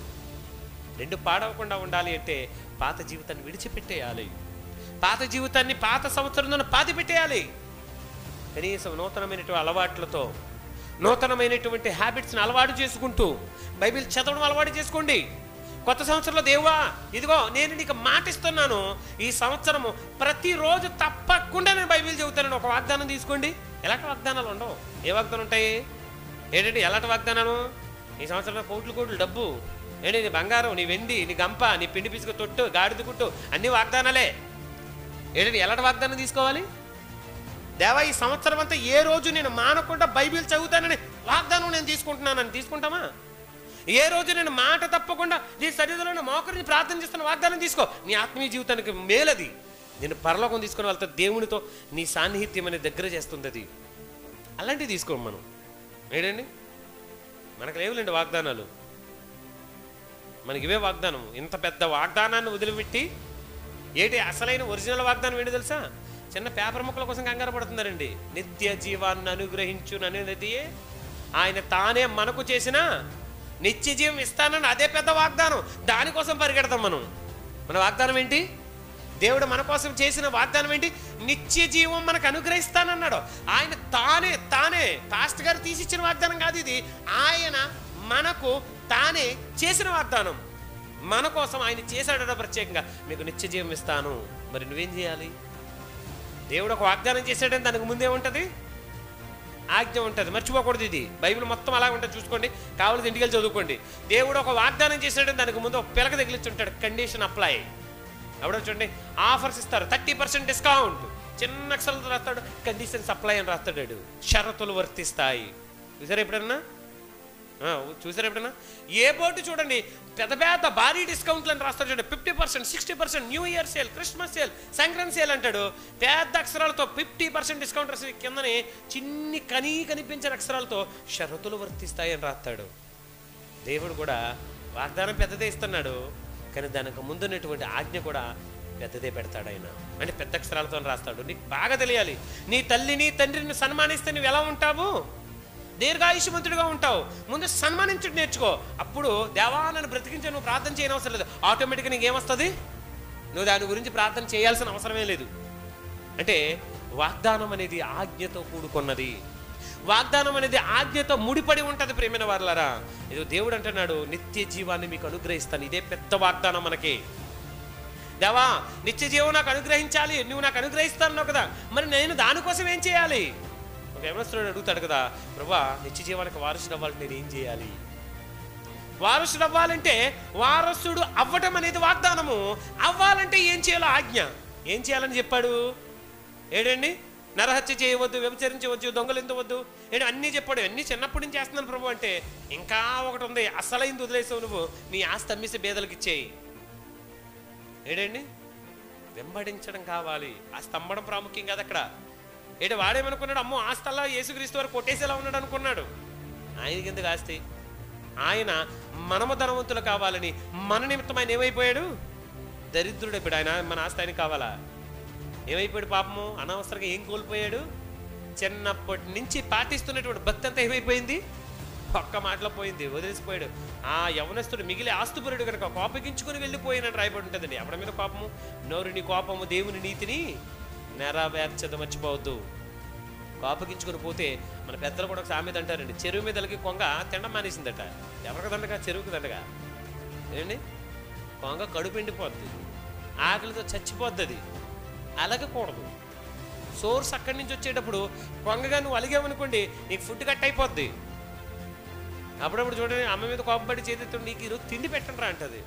Speaker 1: రెండు పాడవకుండా ఉండాలి అంటే పాత జీవితాన్ని విడిచిపెట్టేయాలి. పాత జీవితాన్ని పాత సంవత్సరంలో పాతి పెట్టేయాలి కనీసం నూతనమైనటువంటి అలవాట్లతో నూతనమైనటువంటి హ్యాబిట్స్ని అలవాటు చేసుకుంటూ బైబిల్ చదవడం అలవాటు చేసుకోండి. కొత్త సంవత్సరంలో దేవువా ఇదిగో నేను నీకు మాటిస్తున్నాను. ఈ సంవత్సరము ప్రతిరోజు తప్పకుండా నేను బైబిల్ చెబుతానని ఒక వాగ్దానం తీసుకోండి. ఎలాంటి వాగ్దానాలు ఉండవు. ఏ వాగ్దానం ఉంటాయి? ఏంటంటే ఎలాంటి వాగ్దానాలు? ఈ సంవత్సరంలో కోట్లు కోట్లు డబ్బు. ఏంటి నీ బంగారం నీ వెండి నీ గంప నీ పిండి పిసుక తొట్టు గాడిద కుట్టు అన్ని వాగ్దానాలే. ఏంటంటే ఎలాంటి వాగ్దానం తీసుకోవాలి? దేవా ఈ సంవత్సరం అంతా ఏ రోజు నేను మానకుండా బైబిల్ చదువుతానని వాగ్దానం నేను తీసుకుంటున్నానని తీసుకుంటామా? ఏ రోజు నేను మాట తప్పకుండా నీ శరీరంలో మోకరిని ప్రార్థన చేస్తున్న వాగ్దానం తీసుకో. నీ ఆత్మీయ జీవితానికి మేలది. నేను పరలోకం తీసుకుని వెళ్తా దేవునితో నీ సాన్నిహిత్యం అనేది దగ్గర చేస్తుంది అది అలాంటివి తీసుకోం మనం. ఏంటండి మనకు లేవులేండి వాగ్దానాలు. మనకి ఇవే వాగ్దానం. ఇంత పెద్ద వాగ్దానాన్ని వదిలిపెట్టి ఏంటి అసలైన ఒరిజినల్ వాగ్దానం ఏంటి తెలుసా? చిన్న పేపర్ ముక్కల కోసం కంగారు పడుతున్నారండి. నిత్య జీవాన్ని అనుగ్రహించుననేది ఆయన తానే మనకు చేసిన నిత్య జీవం ఇస్తానని అదే పెద్ద వాగ్దానం. దానికోసం పరిగెడతాం మనం. మన వాగ్దానం ఏంటి? దేవుడు మన కోసం చేసిన వాగ్దానం ఏంటి? నిత్య జీవం మనకు అనుగ్రహిస్తానన్నాడు. ఆయన తానే తానే పాస్ట్ గారు తీసిచ్చిన వాగ్దానం కాదు ఇది. ఆయన మనకు తానే చేసిన వాగ్దానం. మన కోసం ఆయన చేశాడట ప్రత్యేకంగా. మీకు నిత్య జీవం ఇస్తాను. మరి నువ్వేం చేయాలి? దేవుడు ఒక వాగ్దానం చేశాడని దానికి ముందే ఉంటుంది? ఆజ్ఞ ఉంటుంది. మర్చిపోకూడదు ఇది. బైబిల్ మొత్తం అలా ఉంటుంది చూసుకోండి. కావాల్సి ఇంటికి వెళ్ళి చదువుకోండి. దేవుడు ఒక వాగ్దానం చేశాడని దానికి ముందు ఒక పిలక తగిలిచ్చి ఉంటాడు కండిషన్ అప్లై. అప్పుడు చూడండి ఆఫర్స్ ఇస్తారు. Thirty percent discount. చిన్న అక్షరాలతో రాస్తాడు. కండిషన్ సప్లై అని రాస్తాడు షరతులు వర్తిస్తాయి. చూసారా ఎప్పుడన్నా? చూసారు ఎప్పుడన్నా? ఏ బోర్డు చూడండి పెద్ద పెద్ద భారీ డిస్కౌంట్లు అని రాస్తాడు చూడండి. Fifty percent sixty percent new year sale Christmas sale Sankranti sale అంటాడు. పెద్ద అక్షరాలతో ఫిఫ్టీ పర్సెంట్ డిస్కౌంట్ రాసి కిందని చిన్ని కనీ కనిపించిన అక్షరాలతో షరతులు వర్తిస్తాయని రాస్తాడు. దేవుడు కూడా వాగ్దానం పెద్దదే ఇస్తున్నాడు. కానీ దానికి ముందున్నటువంటి ఆజ్ఞ కూడా పెద్దదే పెడతాడు ఆయన. అంటే పెద్ద అక్షరాలతో రాస్తాడు. నీకు బాగా తెలియాలి. నీ తల్లిని తండ్రిని సన్మానిస్తే నువ్వు ఎలా ఉంటావు? దీర్ఘాయుష్మంతుడిగా ఉంటావు. ముందు సన్మానించుడు నేర్చుకో. అప్పుడు దేవా నన్ను బ్రతికించే నువ్వు ప్రార్థన చేయనవసరం లేదు. ఆటోమేటిక్గా నీకేమొస్తుంది? నువ్వు దాని గురించి ప్రార్థన చేయాల్సిన అవసరమే లేదు. అంటే వాగ్దానం అనేది ఆజ్ఞతో కూడుకున్నది. వాగ్దానం అనేది ఆజ్ఞతో ముడిపడి ఉంటుంది ప్రేమైన వారులారా. ఇది దేవుడు అంటున్నాడు నిత్య జీవాన్ని మీకు అనుగ్రహిస్తాను. ఇదే పెద్ద వాగ్దానం మనకి. దేవా నిత్య జీవం నాకు అనుగ్రహించాలి. నువ్వు నాకు అనుగ్రహిస్తాను కదా. మరి నేను దానికోసం ఏం చేయాలి? ఒక యమనస్తుడు అడుగుతాడు కదా ప్రభా నిత్య జీవానికి వారసుడు అవ్వాలంటే నేను ఏం చేయాలి? వారసుడు అవ్వాలంటే వారసుడు అవ్వటం అనేది వాగ్దానము. అవ్వాలంటే ఏం చేయాలో ఆజ్ఞ. ఏం చేయాలని చెప్పాడు? ఏడండి నరహత్య చేయవద్దు వ్యభిచరించవద్దు దొంగలించవద్దు. ఏంటి అన్నీ చెప్పాడు అన్నీ చిన్నప్పటి నుంచి చేస్తున్నాను ప్రభు అంటే ఇంకా ఒకటి ఉంది అసలైంది వదిలేసావు నువ్వు నీ ఆస్తి అమ్మేసి బేదలకు ఇచ్చేయి. ఏడండి వెంబడించడం కావాలి ఆ స్తంభడం ప్రాముఖ్యం కాదు అక్కడ. ఏంటి వాడేమనుకున్నాడు? అమ్మో ఆస్తల్లా యేసుక్రీస్తు వారు కొట్టేసేలా ఉన్నాడు అనుకున్నాడు. ఆయనకి ఎందుకు ఆస్తి? ఆయన మనము ధనవంతులు కావాలని మన నిమిత్తం ఆయన ఏమైపోయాడు? దరిద్రుడు ఇప్పుడు ఆయన మన ఆస్తి ఆయన కావాలా? ఏమైపోయాడు పాపము? అనవసరంగా ఏం కోల్పోయాడు? చిన్నప్పటి నుంచి పాటిస్తున్నటువంటి భక్తి అంతా ఏమైపోయింది? పక్క మాటలో పోయింది వదిలేసిపోయాడు. ఆ యవనస్తుడు మిగిలి ఆస్తుపురుడు కనుక కోపగించుకుని వెళ్ళిపోయినట్టు రాయబడి ఉంటుందండి. ఎవడ మీద కోపము? నోరుని కోపము దేవుని నీతిని నెరవేర్చదు మర్చిపోవద్దు. కాపగించుకుని పోతే మన పెద్దలు కూడా ఒక సామెత అంటారండి చెరువు మీదలకి కొంగ తినడం మానేసిందట. ఎవరికి దండగా చెరువుకి దండగా ఏంటి? కొంగ కడుపు ఎండిపోద్ది ఆకలితో చచ్చిపోద్ది అది అలగకూడదు. సోర్స్ అక్కడి నుంచి వచ్చేటప్పుడు కొంగగా నువ్వు అలిగావనుకోండి నీకు ఫుడ్ కట్ అయిపోద్ది. అప్పుడప్పుడు చూడండి అమ్మ మీద కోపపడి చేతితో నీకు ఈరోజు తిండి పెట్టండి అంటది.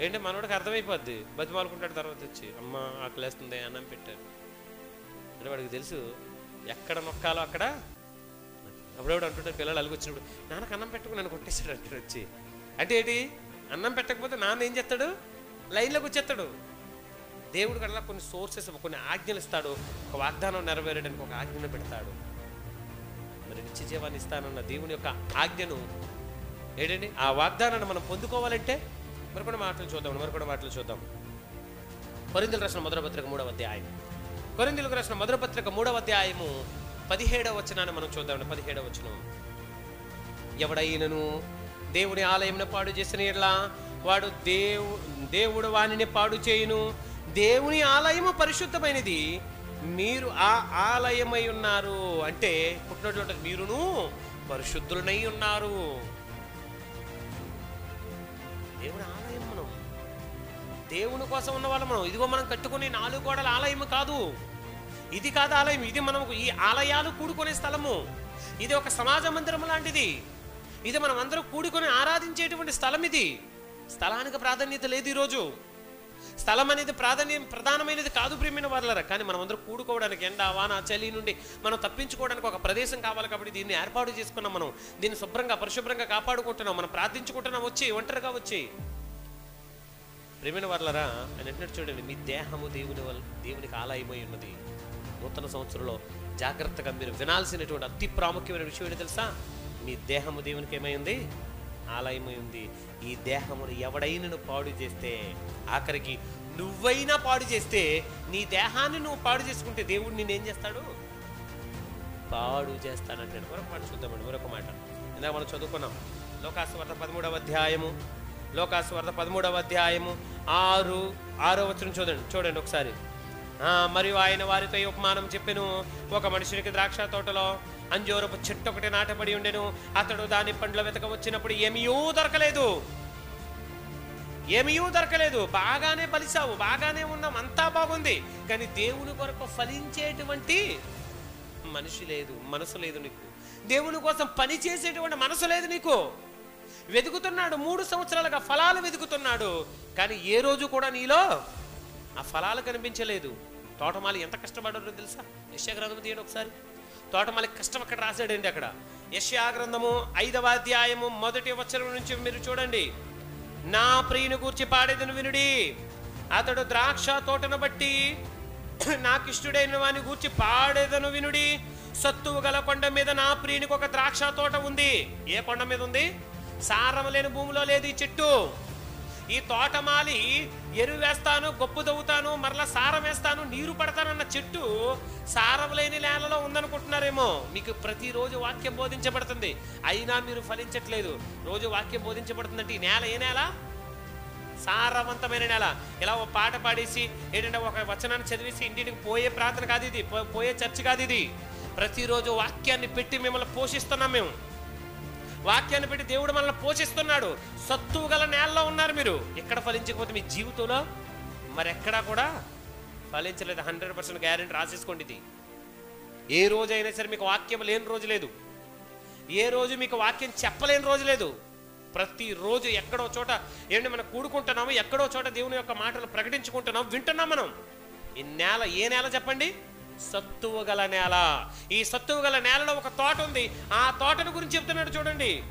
Speaker 1: ఏంటి? మనోడికి అర్థమైపోద్ది. బతిమాలుకుంటాడు తర్వాత వచ్చి అమ్మ ఆకలేస్తుంది అన్నం పెట్టారు. అంటే వాడికి తెలుసు ఎక్కడ నొక్కాలో అక్కడ అప్పుడప్పుడు అంటుంటారు పిల్లలు అలుగొచ్చినప్పుడు నాన్నకు అన్నం పెట్టుకుని నన్ను కొట్టేశాడు అంటాడు వచ్చి. అంటే ఏంటి? అన్నం పెట్టకపోతే నాన్న ఏం చేస్తాడు? లైన్లోకి వచ్చేస్తాడు దేవుడు కల్లా కొన్ని సోర్సెస్ కొన్ని ఆజ్ఞలు ఇస్తాడు. ఒక వాగ్దానం నెరవేరడానికి ఒక ఆజ్ఞను పెడతాడు. మరి నిత్య జీవాన్ని ఇస్తానన్న దేవుని యొక్క ఆజ్ఞను ఏంటండి? ఆ వాగ్దానాన్ని మనం పొందుకోవాలంటే మరి కూడా మాటలు చూద్దాం మరి కూడా మాటలు చూద్దాం. కొరిందులు రాసిన మొదటి పత్రిక మూడవ అధ్యాయం. కొరిందులకు రాసిన మొదటి పత్రిక మూడవ అధ్యాయము పదిహేడవ వచనాన్ని మనం చూద్దాం పదిహేడవ వచనం. ఎవడైనను దేవుని ఆలయంను పాడు చేసిన ఎట్లా వాడు దేవు దేవుడు వానిని పాడు చేయును. దేవుని ఆలయము పరిశుద్ధమైనది. మీరు ఆ ఆలయమై ఉన్నారు. అంటే పుట్టినటువంటి మీరును పరిశుద్ధులనై ఉన్నారు. దేవుడు ఆలయం దేవుని కోసం ఉన్న వాళ్ళు మనం. ఇదిగో మనం కట్టుకునే నాలుగు గోడల ఆలయం కాదు. ఇది కాదు ఆలయం. ఇది మనం ఈ ఆలయాలు కూడుకునే స్థలము. ఇది ఒక సమాజ మందిరం లాంటిది. ఇది మనం అందరూ కూడుకొని ఆరాధించేటువంటి స్థలం ఇది. స్థలానికి ప్రాధాన్యత లేదు ఈరోజు. స్థలం అనేది ప్రాధాన్యం ప్రధానమైనది కాదు ప్రియమైన వాళ్ళరా కానీ మనం అందరూ కూడుకోవడానికి ఎండ వాన చలి నుండి మనం తప్పించుకోవడానికి ఒక ప్రదేశం కావాలి కాబట్టి దీన్ని ఏర్పాటు చేసుకున్నాం మనం. దీన్ని శుభ్రంగా పరిశుభ్రంగా కాపాడుకుంటున్నాం. మనం ప్రార్థించుకుంటున్నాం. వచ్చి ఒంటరిగా వచ్చి. ప్రేమైన వాళ్ళరా అని అంటున్నాడు చూడండి మీ దేహము దేవుని వల్ల దేవునికి ఆలయమై ఉన్నది. నూతన సంవత్సరంలో జాగ్రత్తగా మీరు వినాల్సినటువంటి అతి ప్రాముఖ్యమైన విషయం ఏంటి తెలుసా? మీ దేహము దేవునికి ఏమై ఉంది? ఆలయమై ఉంది. ఈ దేహమును ఎవడైనా పాడు చేస్తే ఆఖరికి నువ్వైనా పాడు చేస్తే నీ దేహాన్ని నువ్వు పాడు చేసుకుంటే దేవుడు నేనేం చేస్తాడు? పాడు చేస్తానంటాడు మరొక మాట చూద్దామండి మరొక మాట. ఇందాక మనం చదువుకున్నాం. లోకాసువార్త పదమూడవ అధ్యాయము లోకాసువార్త పదమూడవ అధ్యాయము ఆరు ఆరో వచ్చిన చూడండి చూడండి ఒకసారి. మరియు ఆయన వారితో ఈ ఉపమానం చెప్పెను ఒక మనుషునికి ద్రాక్ష తోటలో అంజోరపు చెట్టు ఒకటి నాటబడి ఉండెను అతడు దాని పండ్ల వెతక వచ్చినప్పుడు ఏమీయూ దొరకలేదు. ఏమీయూ దొరకలేదు. బాగానే ఫలిసావు బాగానే ఉన్నాం అంతా బాగుంది. కానీ దేవుని కొరకు ఫలించేటువంటి మనిషి లేదు మనసు లేదు నీకు. దేవుని కోసం పని చేసేటువంటి మనసు లేదు నీకు. వెతుకుతున్నాడు మూడు సంవత్సరాలుగా ఫలాలు వెతుకుతున్నాడు. కానీ ఏ రోజు కూడా నీలో ఆ ఫలాలు కనిపించలేదు. తోటమాలి ఎంత కష్టపడారో తెలుసా? యశ్యా తీయండి ఒకసారి. తోటమాలి కష్టం అక్కడ రాశాడండి అక్కడ. యశ్యాగ్రంథము ఐదవ అధ్యాయము మొదటి వచ్చరం నుంచి మీరు చూడండి. నా ప్రియుని గూర్చి పాడేదను వినుడి. అతడు ద్రాక్ష తోటను బట్టి నాకు ఇష్టడైన వాని గూర్చి పాడేదను వినుడి. సత్తువు గల కొండ మీద నా ప్రియునికి ఒక ద్రాక్ష తోట ఉంది. ఏ కొండ మీద ఉంది? సారం లేని భూమిలో లేదు ఈ చెట్టు. ఈ తోటమాలి ఎరువు వేస్తాను గొప్పు దవ్వుతాను మరలా సారం వేస్తాను నీరు పడతానన్న చెట్టు సారం లేని నేలలో ఉందనుకుంటున్నారేమో. మీకు ప్రతిరోజు వాక్యం బోధించబడుతుంది. అయినా మీరు ఫలించట్లేదు. రోజు వాక్యం బోధించబడుతుందంటే ఈ నేల ఏ నేల? సారవంతమైన నెల. ఇలా ఒక పాట పాడేసి ఏంటంటే ఒక వచనాన్ని చదివేసి ఇంటికి పోయే ప్రార్థన కాదు ఇది పో- పోయే చర్చ కాదు ఇది. ప్రతిరోజు వాక్యాన్ని పెట్టి మిమ్మల్ని పోషిస్తున్నాం మేము. వాక్యాన్ని పెట్టి దేవుడు మనల్ని పోషిస్తున్నాడు. సత్తువు గల నేలలో ఉన్నారు మీరు. ఎక్కడ ఫలించకపోతే మీ జీవితంలో మరెక్కడా కూడా ఫలించలేదు. హండ్రెడ్ పర్సెంట్ గ్యారెంటీ రాసేసుకోండి ఇది. ఏ రోజైనా సరే మీకు వాక్యం లేని రోజు లేదు. ఏ రోజు మీకు వాక్యం చెప్పలేని రోజు లేదు. ప్రతిరోజు ఎక్కడో చోట ఏంటి మనం కూడుకుంటున్నాము ఎక్కడో చోట దేవుని యొక్క మాటలు ప్రకటించుకుంటున్నాం వింటున్నాం మనం. ఈ నేల ఏ నేల చెప్పండి? సత్తువు గల నేల. ఈ సత్తువు గల నేలలో ఒక తోట ఉంది. ఆ తోటను గురించి చెప్తున్నాడు చూడండి.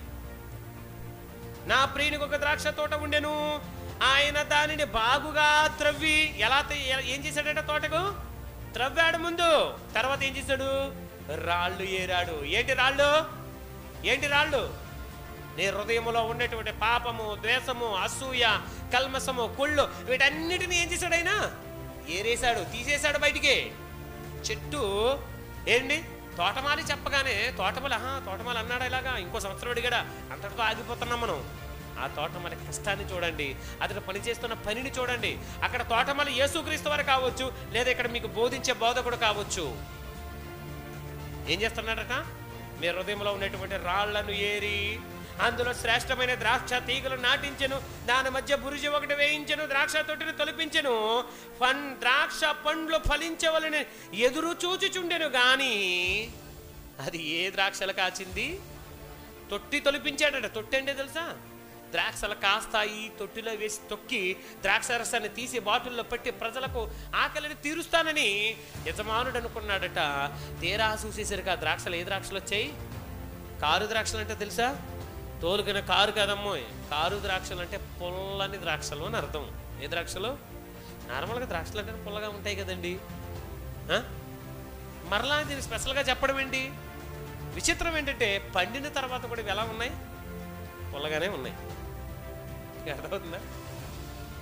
Speaker 1: నా ప్రియునికి ఒక ద్రాక్ష తోట ఉండెను. ఆయన దానిని బాగుగా త్రవ్వి ఎలా ఎలా- ఏం చేశాడట తోటకు? త్రవ్వాడు ముందు. తర్వాత ఏం చేశాడు? రాళ్ళు ఏరాడు. ఏంటి రాళ్ళు? ఏంటి రాళ్ళు? నీ హృదయంలో ఉండేటువంటి పాపము ద్వేషము అసూయ కల్మసము కుళ్ళు వీటన్నిటిని ఏం చేశాడు ఆయన? ఏరేశాడు తీసేశాడు బయటికి. చెట్టు ఏంటి తోటమాలి చెప్పగానే తోటమాలి ఆహా తోటమాలి అన్నాడా ఇలాగా? ఇంకో సంవత్సరం అడిగాడా? అంతటితో ఆగిపోతున్నాం మనం. ఆ తోటమాలి కష్టాన్ని చూడండి అతడు పనిచేస్తున్న పనిని చూడండి. అక్కడ తోటమాలి యేసుక్రీస్తు వారు కావచ్చు లేదా ఇక్కడ మీకు బోధించే బోధకుడు కావచ్చు. ఏం చేస్తున్నాడట? మీ హృదయంలో ఉన్నటువంటి రాళ్ళను ఏరి అందులో శ్రేష్టమైన ద్రాక్ష తీగలు నాటించెను. దాని మధ్య బురుజు ఒకటి వేయించెను ద్రాక్ష తొట్టిని తొలిపించెను. ఫన్ ద్రాక్ష పండ్లు ఫలించవలని ఎదురు చూచుచుండెను గాని అది ఏ ద్రాక్షలు కాచింది? తొట్టి తొలిపించాడట. తొట్టి అంటే తెలుసా? ద్రాక్షలు కాస్తాయి తొట్టిలో వేసి తొక్కి ద్రాక్ష రసాన్ని తీసి బాటిల్లో పెట్టి ప్రజలకు ఆకలిని తీరుస్తానని యజమానుడు అనుకున్నాడట తీరా చూసేసరికి ఆ ద్రాక్షలు ఏ ద్రాక్షలు వచ్చాయి? కారు ద్రాక్షలు అంటే తెలుసా? తోలుకిన కారు కదమ్మో. కారు ద్రాక్షలు అంటే పుల్లని ద్రాక్షలు అని అర్థం. ఏ ద్రాక్షలు? నార్మల్గా ద్రాక్షలు అంటే పుల్లగా ఉంటాయి కదండి. మరలా దీన్ని స్పెషల్గా చెప్పడం ఏంటి? విచిత్రం ఏంటంటే పండిన తర్వాత కూడా ఇవి ఎలా ఉన్నాయి? పుల్లగానే ఉన్నాయి. అర్థమవుతుందా?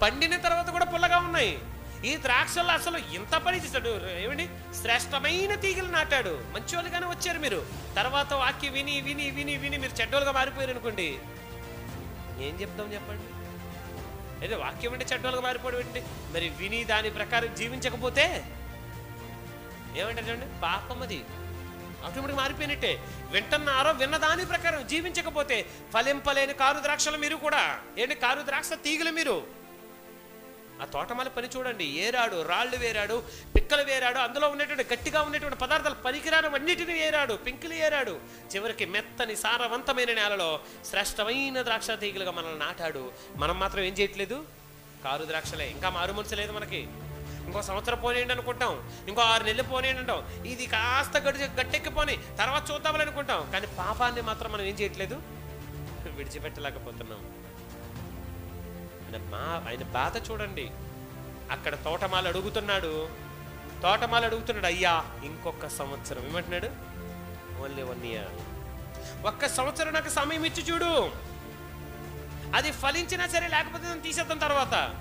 Speaker 1: పండిన తర్వాత కూడా పుల్లగా ఉన్నాయి. ఈ ద్రాక్షలు అసలు ఇంత పని చేశాడు. ఏమండి? శ్రేష్టమైన తీగలు నాటాడు. మంచి వాళ్ళుగానే వచ్చారు మీరు. తర్వాత వాక్యం విని విని విని విని మీరు చెడ్డోలుగా మారిపోయారు అనుకోండి. ఏం చెప్తాం చెప్పండి? అయితే వాక్యం అంటే చెడ్డోలుగా మారిపోవడం ఏంటి? మరి విని దాని ప్రకారం జీవించకపోతే ఏమంటే చూడండి? పాపం అది. ఆటోమేటిక్ మారిపోయినట్టే. వింటున్నారో విన్న దాని ప్రకారం జీవించకపోతే ఫలింపలేని కారు ద్రాక్షలు మీరు కూడా. ఏంటి? కారు ద్రాక్ష తీగలు మీరు. ఆ తోటమాల పని చూడండి. ఏరాడు రాళ్ళు వేరాడు పిక్కలు వేరాడు అందులో ఉన్నటువంటి గట్టిగా ఉన్నటువంటి పదార్థాలు పనికిరానవన్నిటిని ఏరాడు పింకిలు ఏరాడు చివరికి మెత్తని సారవంతమైన నేలలో శ్రేష్టమైన ద్రాక్ష తీగలుగా మనల్ని నాటాడు. మనం మాత్రం ఏం చేయట్లేదు? కారు ద్రాక్షలే. ఇంకా మారు మనసు లేదు మనకి. ఇంకో సంవత్సరం పోనీయండి అనుకుంటాం. ఇంకో ఆరు నెలలు పోనీయండి అంటాం. ఇది కాస్త గడిచి గట్టెక్కిపోని తర్వాత చూద్దామని అనుకుంటాం. కానీ పాపాన్ని మాత్రం మనం ఏం చేయట్లేదు? విడిచిపెట్టలేకపోతున్నాం. ఆయన మా ఆయన బాధ చూడండి. అక్కడ తోటమాలు అడుగుతున్నాడు. తోటమాలు అడుగుతున్నాడు అయ్యా ఇంకొక సంవత్సరం. ఏమంటున్నాడు? ఓన్లీ వన్ ఇయర్ ఒక్క సంవత్సరం నాకు సమయం ఇచ్చి చూడు. అది ఫలించినా సరే లేకపోతే నేను తీసేద్దాం తర్వాత.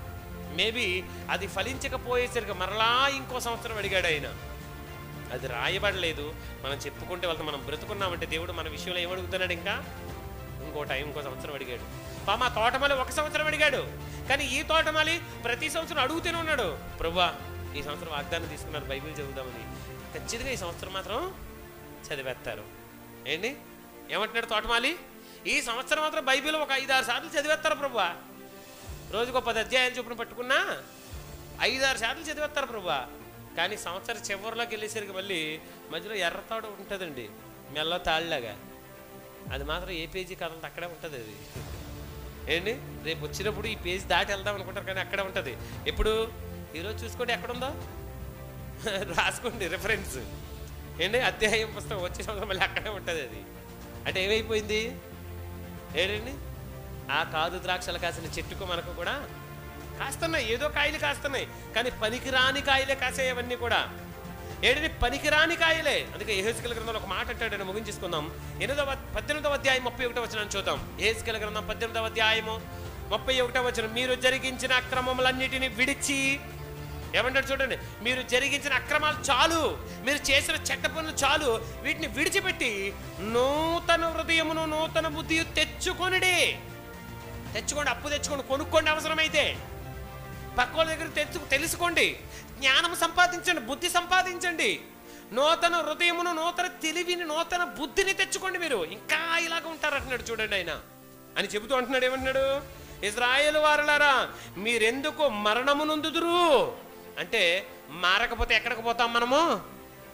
Speaker 1: మేబీ అది ఫలించకపోయేసరికి మరలా ఇంకో సంవత్సరం అడిగాడు ఆయన. అది రాయబడలేదు. మనం చెప్పుకుంటే వాళ్ళతో మనం బ్రతుకున్నామంటే దేవుడు మన విషయంలో ఏమడుగుతున్నాడు ఇంకా? ఇంకో టైం ఇంకో సంవత్సరం అడిగాడు. మా తోటమాలి ఒక సంవత్సరం అడిగాడు. కానీ ఈ తోటమాలి ప్రతి సంవత్సరం అడుగుతూనే ఉన్నాడు. ప్రభా ఈ సంవత్సరం వాగ్దానం తీసుకున్నారు బైబిల్ చదువుదామని. ఖచ్చితంగా ఈ సంవత్సరం మాత్రం చదివేస్తారు. ఏంటి? ఏమంటున్నాడు తోటమాలి? ఈ సంవత్సరం మాత్రం బైబిల్ ఒక ఐదు ఆరు సార్లు చదివేస్తారు ప్రభా. రోజుకు పది అధ్యాయాలు చొప్పున పట్టుకున్నా ఐదారు శాతం చదివేస్తారు ప్రభా. కానీ సంవత్సరం చివరిలోకి వెళ్ళేసరికి మళ్ళీ మధ్యలో ఎర్రతోడ ఉంటుందండి. మెల్ల తాళ్ళలాగా. అది మాత్రం ఏ పేజీ కదంత అక్కడే ఉంటుంది అది. ఏంటి రేపు వచ్చినప్పుడు ఈ పేజ్ దాటి వెళ్దాం అనుకుంటారు కానీ అక్కడే ఉంటుంది. ఎప్పుడు? ఈరోజు చూసుకోండి ఎక్కడుందో? రాసుకోండి రిఫరెన్స్ ఏంటి అధ్యాయం పుస్తకం వచ్చే సంవత్సరం మళ్ళీ అక్కడే ఉంటుంది అది. అంటే ఏమైపోయింది? ఏంటండి ఆ కాదు ద్రాక్షలు కాసిన చెట్టుకు మనకు కూడా కాస్తున్నాయి. ఏదో కాయలు కాస్తున్నాయి. కానీ పనికిరాని కాయలే కాసాయి అవన్నీ కూడా. ఏడిని పనికిరాని కాయలే అందుకే ఏహెస్కెల గ్రంథంలో ఒక మాట అంటాడు నేను ముగించేసుకుందాం. ఎనిమిదవ పద్దెనిమిదవ అధ్యాయం ముప్పై ఒకటో వచ్చిన చూద్దాం. ఏహెస్కెల గ్రంథం పద్దెనిమిదవ అధ్యాయము ముప్పై ఒకటో వచ్చిన మీరు జరిగించిన అక్రమములన్నిటిని విడిచి ఏమంటారు చూడండి మీరు జరిగించిన అక్రమాలు చాలు మీరు చేసిన చెడ్డ పనులు చాలు వీటిని విడిచిపెట్టి నూతన హృదయమును నూతన బుద్ధి తెచ్చుకొనిడే. తెచ్చుకోండి అప్పు తెచ్చుకోండి కొనుక్కోండి అవసరమైతే. పక్క వాళ్ళ దగ్గర తెచ్చు తెలుసుకోండి. జ్ఞానం సంపాదించండి బుద్ధి సంపాదించండి. నూతన హృదయమును నూతన తెలివిని నూతన బుద్ధిని తెచ్చుకోండి మీరు. ఇంకా ఇలాగ ఉంటారు అంటున్నాడు చూడండి ఆయన. అని చెబుతూ అంటున్నాడు ఏమంటున్నాడు? ఇజ్రాయేల్ వారులారా మీరెందుకు మరణము నొందుదురు? అంటే మారకపోతే ఎక్కడికి పోతాం మనము?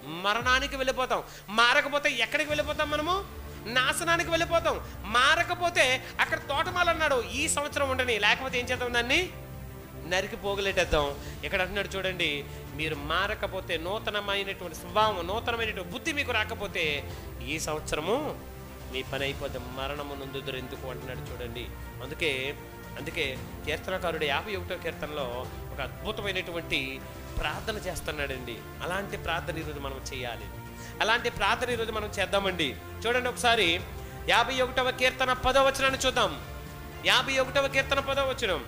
Speaker 1: మరణానికి వెళ్ళిపోతాం. మారకపోతే ఎక్కడికి వెళ్ళిపోతాం మనము? నాశనానికి వెళ్ళిపోతాం. మారకపోతే అక్కడ తోటమాలన్నాడు ఈ సంవత్సరం ఉండని. లేకపోతే ఏం చేద్దాం దాన్ని? నరికి పోగులెట్టేద్దాం. ఇక్కడ అంటున్నాడు చూడండి మీరు మారకపోతే నూతనమైనటువంటి స్వభావం నూతనమైనటువంటి బుద్ధి మీకు రాకపోతే ఈ సంవత్సరము మీ పని అయిపోతే మరణము నందుదురు ఎందుకు అంటున్నాడు చూడండి. అందుకే అందుకే కీర్తనకారుడు యాభై ఒకటో కీర్తనలో ఒక అద్భుతమైనటువంటి ప్రార్థన చేస్తున్నాడండి. అలాంటి ప్రార్థన ఈరోజు మనం చేయాలి. అలాంటి ప్రార్థన ఈరోజు మనం చేద్దామండి. చూడండి ఒకసారి యాభై ఒకటవ కీర్తన పదవచనాన్ని చూద్దాం. యాభై ఒకటవ కీర్తన పదవచనం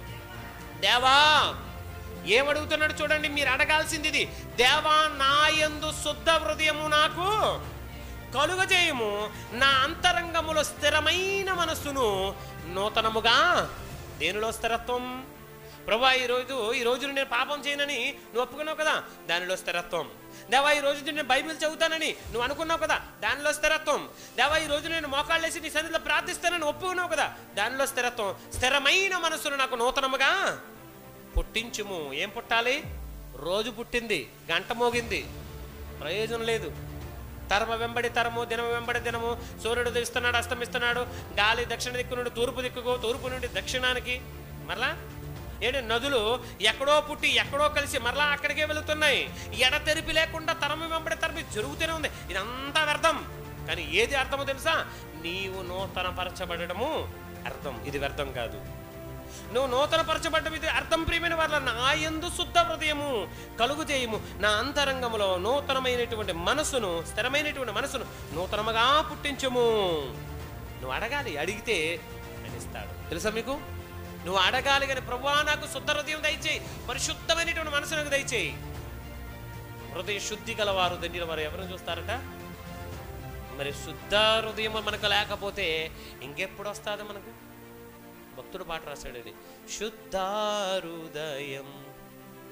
Speaker 1: దేవా ఏమడుగుతున్నాడు చూడండి మీరు అడగాల్సింది ఇది దేవా నా యందు శుద్ధ హృదయము నాకు కలుగజేయము. నా అంతరంగములో స్థిరమైన మనస్సును నూతనముగా దేనిలో స్థిరత్వం? ప్రభా ఈ రోజు ఈ రోజు నేను పాపం చేయనని నువ్వు ఒప్పుకున్నావు కదా దానిలో స్థిరత్వం. దేవా ఈ రోజు నేను బైబిల్ చదువుతానని నువ్వు అనుకున్నావు కదా? దానిలో స్థిరత్వం. దేవా ఈ రోజు నేను మోకాళ్ళేసి నీ సన్నిధిలో ప్రార్థిస్తానని ఒప్పుకున్నావు కదా? దానిలో స్థిరత్వం. స్థిరమైన మనస్సును నాకు నూతనముగా పుట్టించుము. ఏం పుట్టాలి? రోజు పుట్టింది గంట మోగింది. ప్రయోజనం లేదు. తరమ వెంబడి తరము దినము వెంబడి దినము. సూర్యుడు ఉదయిస్తున్నాడు అస్తమిస్తున్నాడు. గాలి దక్షిణ దిక్కు నుండి తూర్పు దిక్కుకు తూర్పు నుండి దక్షిణానికి. మరలా ఏంటి నదులు ఎక్కడో పుట్టి ఎక్కడో కలిసి మరలా అక్కడికే వెళుతున్నాయి. ఎడతెరిపి లేకుండా తరమి వెంబడి తరమి జరుగుతూనే ఉంది. ఇదంతా వ్యర్థం. కానీ ఏది అర్థమో తెలుసా? నీవు నూతనపరచబడము అర్థం. ఇది వ్యర్థం కాదు. నువ్వు నూతన పరచబడ్డం ఇది అర్థం ప్రియమైన వాళ్ళ నా ఎందు శుద్ధ హృదయము కలుగు చేయము. నా అంతరంగంలో నూతనమైనటువంటి మనసును స్థిరమైనటువంటి మనసును నూతనముగా పుట్టించము. నువ్వు అడగాలి అడిగితే అని ఇస్తాడు. తెలుసా మీకు? నువ్వు అడగాలి కానీ ప్రభువా నాకు శుద్ధ హృదయం దయచేయి. పరిశుద్ధమైనటువంటి మనసు నాకు దయచేయి. హృదయ శుద్ధి గలవారు దండిన వారు ఎవరిని చూస్తారట? మరి శుద్ధ హృదయం మనకు లేకపోతే ఇంకెప్పుడు వస్తుంది మనకు? భక్తుడు పాట రాశాడని శుద్ధ హృదయం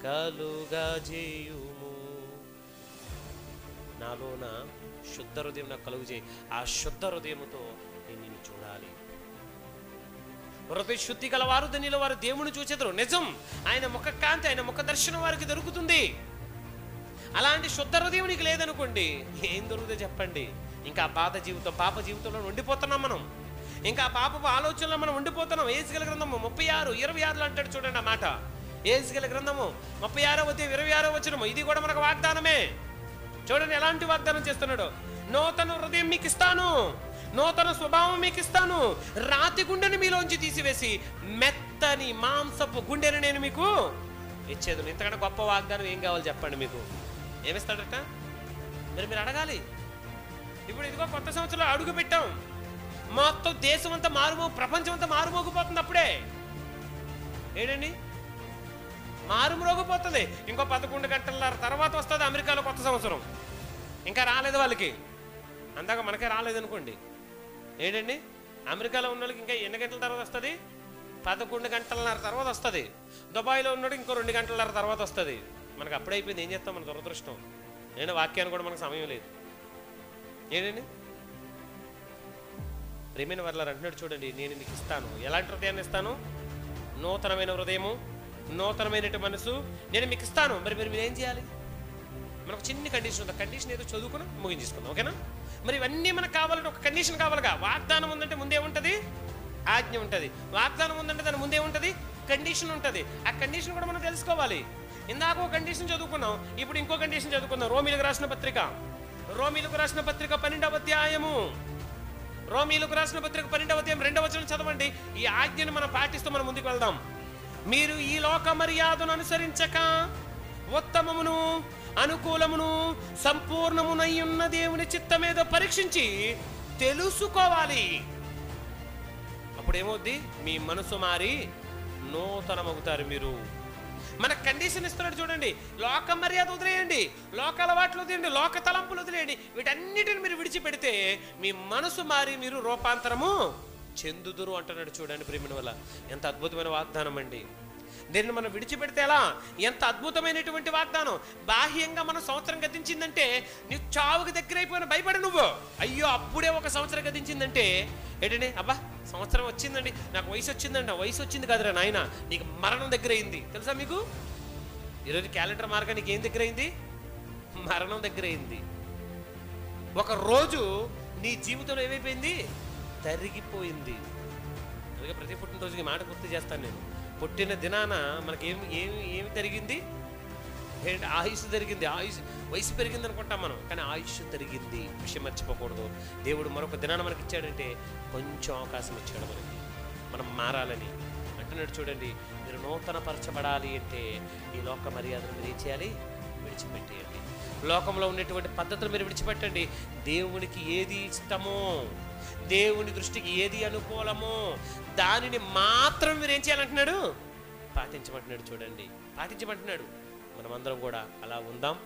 Speaker 1: కలుగజేయుము నాలోన శుద్ధ హృదయం నాకు కలుగు చేయి ఆ శుద్ధ హృదయముతో హృదయ శుద్ధి గలవారు దానిలో వారు దేవుని చూచెదరు. నిజం ఆయన ముఖ కాంతి ఆయన ముఖ దర్శనం వారికి దొరుకుతుంది. అలాంటి శుద్ధ హృదయం నీకు లేదనుకోండి ఏం దొరుకుతుందో చెప్పండి. ఇంకా బాధ జీవితం పాప జీవితంలో ఉండిపోతున్నాం మనం. ఇంకా పాపపు ఆలోచనలో మనం ఉండిపోతున్నాం. ఏసుగల గ్రంథము ముప్పై ఆరు ఇరవై ఆరులో అంటాడు చూడండి ఆ మాట. ఏసుగల గ్రంథము ముప్పై ఆరో ఉదయం ఇరవై ఆరో వచ్చినము ఇది కూడా మనకు వాగ్దానమే. చూడండి ఎలాంటి వాగ్దానం చేస్తున్నాడు? నూతన హృదయం మీకు ఇస్తాను. నూతన స్వభావం మీకు ఇస్తాను రాతి గుండెని మీలోంచి తీసివేసి మెత్తని మాంసపు గుండెని నేను మీకు ఇచ్చేది. ఇంతకంటే గొప్ప వాగ్దానం ఏం కావాలి చెప్పండి మీకు. ఏమిస్తాడట? మరి మీరు అడగాలి. ఇప్పుడు ఇదిగో కొత్త సంవత్సరంలో అడుగు పెట్టాం. మొత్తం దేశం అంతా మారుమో ప్రపంచం అంతా మారుమోగిపోతుంది అప్పుడే. ఏంటండి మారుమ్రోగిపోతుంది ఇంకో పదకొండు గంటల తర్వాత వస్తుంది అమెరికాలో కొత్త సంవత్సరం. ఇంకా రాలేదు వాళ్ళకి. అందాక మనకే రాలేదు అనుకోండి ఏంటండి? అమెరికాలో ఉన్న వాళ్ళకి ఇంకా ఎన్ని గంటల తర్వాత వస్తుంది? పదకొండు గంటలన్నర తర్వాత వస్తుంది. దుబాయ్లో ఉన్నాడు ఇంకో రెండు గంటలన్నర తర్వాత వస్తుంది. మనకు అప్పుడే అయిపోయింది. ఏం చేస్తాం? మన దురదృష్టం. నేను వాక్యాన్ని కూడా మనకు సమయం లేదు. ఏంటండి? ప్రేమైన వర్లారు అంటున్నాడు చూడండి నేను మీకు ఇస్తాను. ఎలాంటి హృదయాన్ని ఇస్తాను? నూతనమైన హృదయము నూతనమైనటువంటి మనసు నేను మీకు ఇస్తాను. మరి మరి మీరు ఏం చేయాలి? మనకు చిన్న కండిషన్ ఉంది. కండిషన్ ఏదో చదువుకుని ముగించేసుకుందాం. ఓకేనా? మరి ఇవన్నీ మనకు కావాలంటే ఒక కండిషన్ కావాలిగా. వాగ్దానం ఉందంటే ముందే ఉంటుంది ఆజ్ఞ ఉంటుంది. వాగ్దానం ఉందంటే దాని ముందే ఉంటుంది కండిషన్ ఉంటుంది. ఆ కండిషన్ కూడా మనం తెలుసుకోవాలి. ఇందాక ఒక కండిషన్ చదువుకున్నాం ఇప్పుడు ఇంకో కండిషన్ చదువుకుందాం. రోమిలకు రాసిన పత్రిక. రోమిలకు రాసిన పత్రిక పన్నెండవ అధ్యాయము. రోమిలకు రాసిన పత్రిక పన్నెండవ అధ్యాయం రెండవ వచనం చదవండి. ఈ ఆజ్ఞను మనం పాటిస్తూ మనం ముందుకు వెళ్దాం. మీరు ఈ లోక మర్యాదను అనుసరించక ఉత్తమమును అనుకూలమును సంపూర్ణమునయ్యున్న దేవుని చిత్తమేదో పరీక్షించి తెలుసుకోవాలి. అప్పుడేమవుద్ది? మీ మనసు మారి నూతనమవుతారు మీరు. మన కండిషన్ ఇస్తున్నాడు చూడండి. లోక మర్యాద వదిలేయండి. లోక అలవాట్లు వదిలేయండి. లోక తలంపులు వదిలేయండి. వీటన్నిటిని మీరు విడిచిపెడితే మీ మనసు మారి మీరు రూపాంతరము చెందుదురు అంటున్నాడు చూడండి ప్రేమిని వల్ల. ఎంత అద్భుతమైన వాగ్దానం అండి దీన్ని మనం విడిచిపెడితే ఎలా? ఎంత అద్భుతమైనటువంటి వాగ్దానం. బాహ్యంగా మనం సంవత్సరం గతించిందంటే నీవు చావుకి దగ్గర అయిపోయిన భయపడి నువ్వు. అయ్యో అప్పుడే ఒక సంవత్సరం గతించిందంటే ఏంటండి? అబ్బా సంవత్సరం వచ్చిందండి. నాకు వయసు వచ్చిందండి వయసు వచ్చింది కదరా నాయన. నీకు మరణం దగ్గర అయింది తెలుసా మీకు? ఈరోజు క్యాలెండర్ మార్గా నీకు ఏం దగ్గర అయింది మరణం దగ్గర అయింది ఒక రోజు నీ జీవితంలో ఏమైపోయింది? తరిగిపోయింది. అందుకే ప్రతి పుట్టినరోజుకి మాట గుర్తు చేస్తాను నేను. పుట్టిన దినాన మనకి ఏమి ఏమి ఏమి తరిగింది ఏంటి ఆయుష్ జరిగింది ఆయుష్ వయసు పెరిగింది అనుకుంటాం మనం కానీ ఆయుష్ జరిగింది. విషయం మర్చిపోకూడదు. దేవుడు మరొక దినాన మనకి ఇచ్చాడంటే కొంచెం అవకాశం ఇచ్చాడు మనకి. మనం మారాలని. అంటున్నాడు చూడండి మీరు నూతన పరచబడాలి అంటే ఈ లోక మర్యాదను మీరు ఏం చేయాలి? విడిచిపెట్టేయండి. లోకంలో ఉన్నటువంటి పద్ధతులు మీరు విడిచిపెట్టండి. దేవునికి ఏది ఇష్టమో దేవుని దృష్టికి ఏది అనుకూలమో దానిని మాత్రం మీరు ఏం చేయాలంటున్నాడు? పాటించమంటున్నాడు చూడండి. పాటించమంటున్నాడు. మనమందరం కూడా అలా ఉందాం.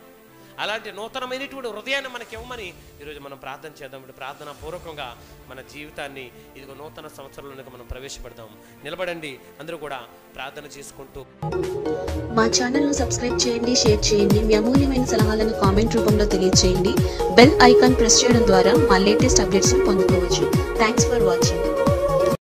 Speaker 1: అలాంటి నూతనమైనటువంటి హృదయాన్ని మనకి ఇవ్వమని ఈరోజు మనం ప్రార్థన చేద్దాం. ప్రార్థన పూర్వకంగా మన జీవితాన్ని ఇదిగో నూతన సంవత్సరంలోనికి మనం ప్రవేశపెడదాం. నిలబడండి అందరూ కూడా ప్రార్థన చేసుకుంటూ.
Speaker 2: మా ఛానల్ను సబ్స్క్రైబ్ చేయండి షేర్ చేయండి మీ అమూల్యమైన సలహాలను కామెంట్ రూపంలో తెలియజేయండి బెల్ ఐకాన్ ప్రెస్ చేయడం ద్వారా మా లేటెస్ట్ అప్డేట్స్ని పొందుకోవచ్చు. Thanks for watching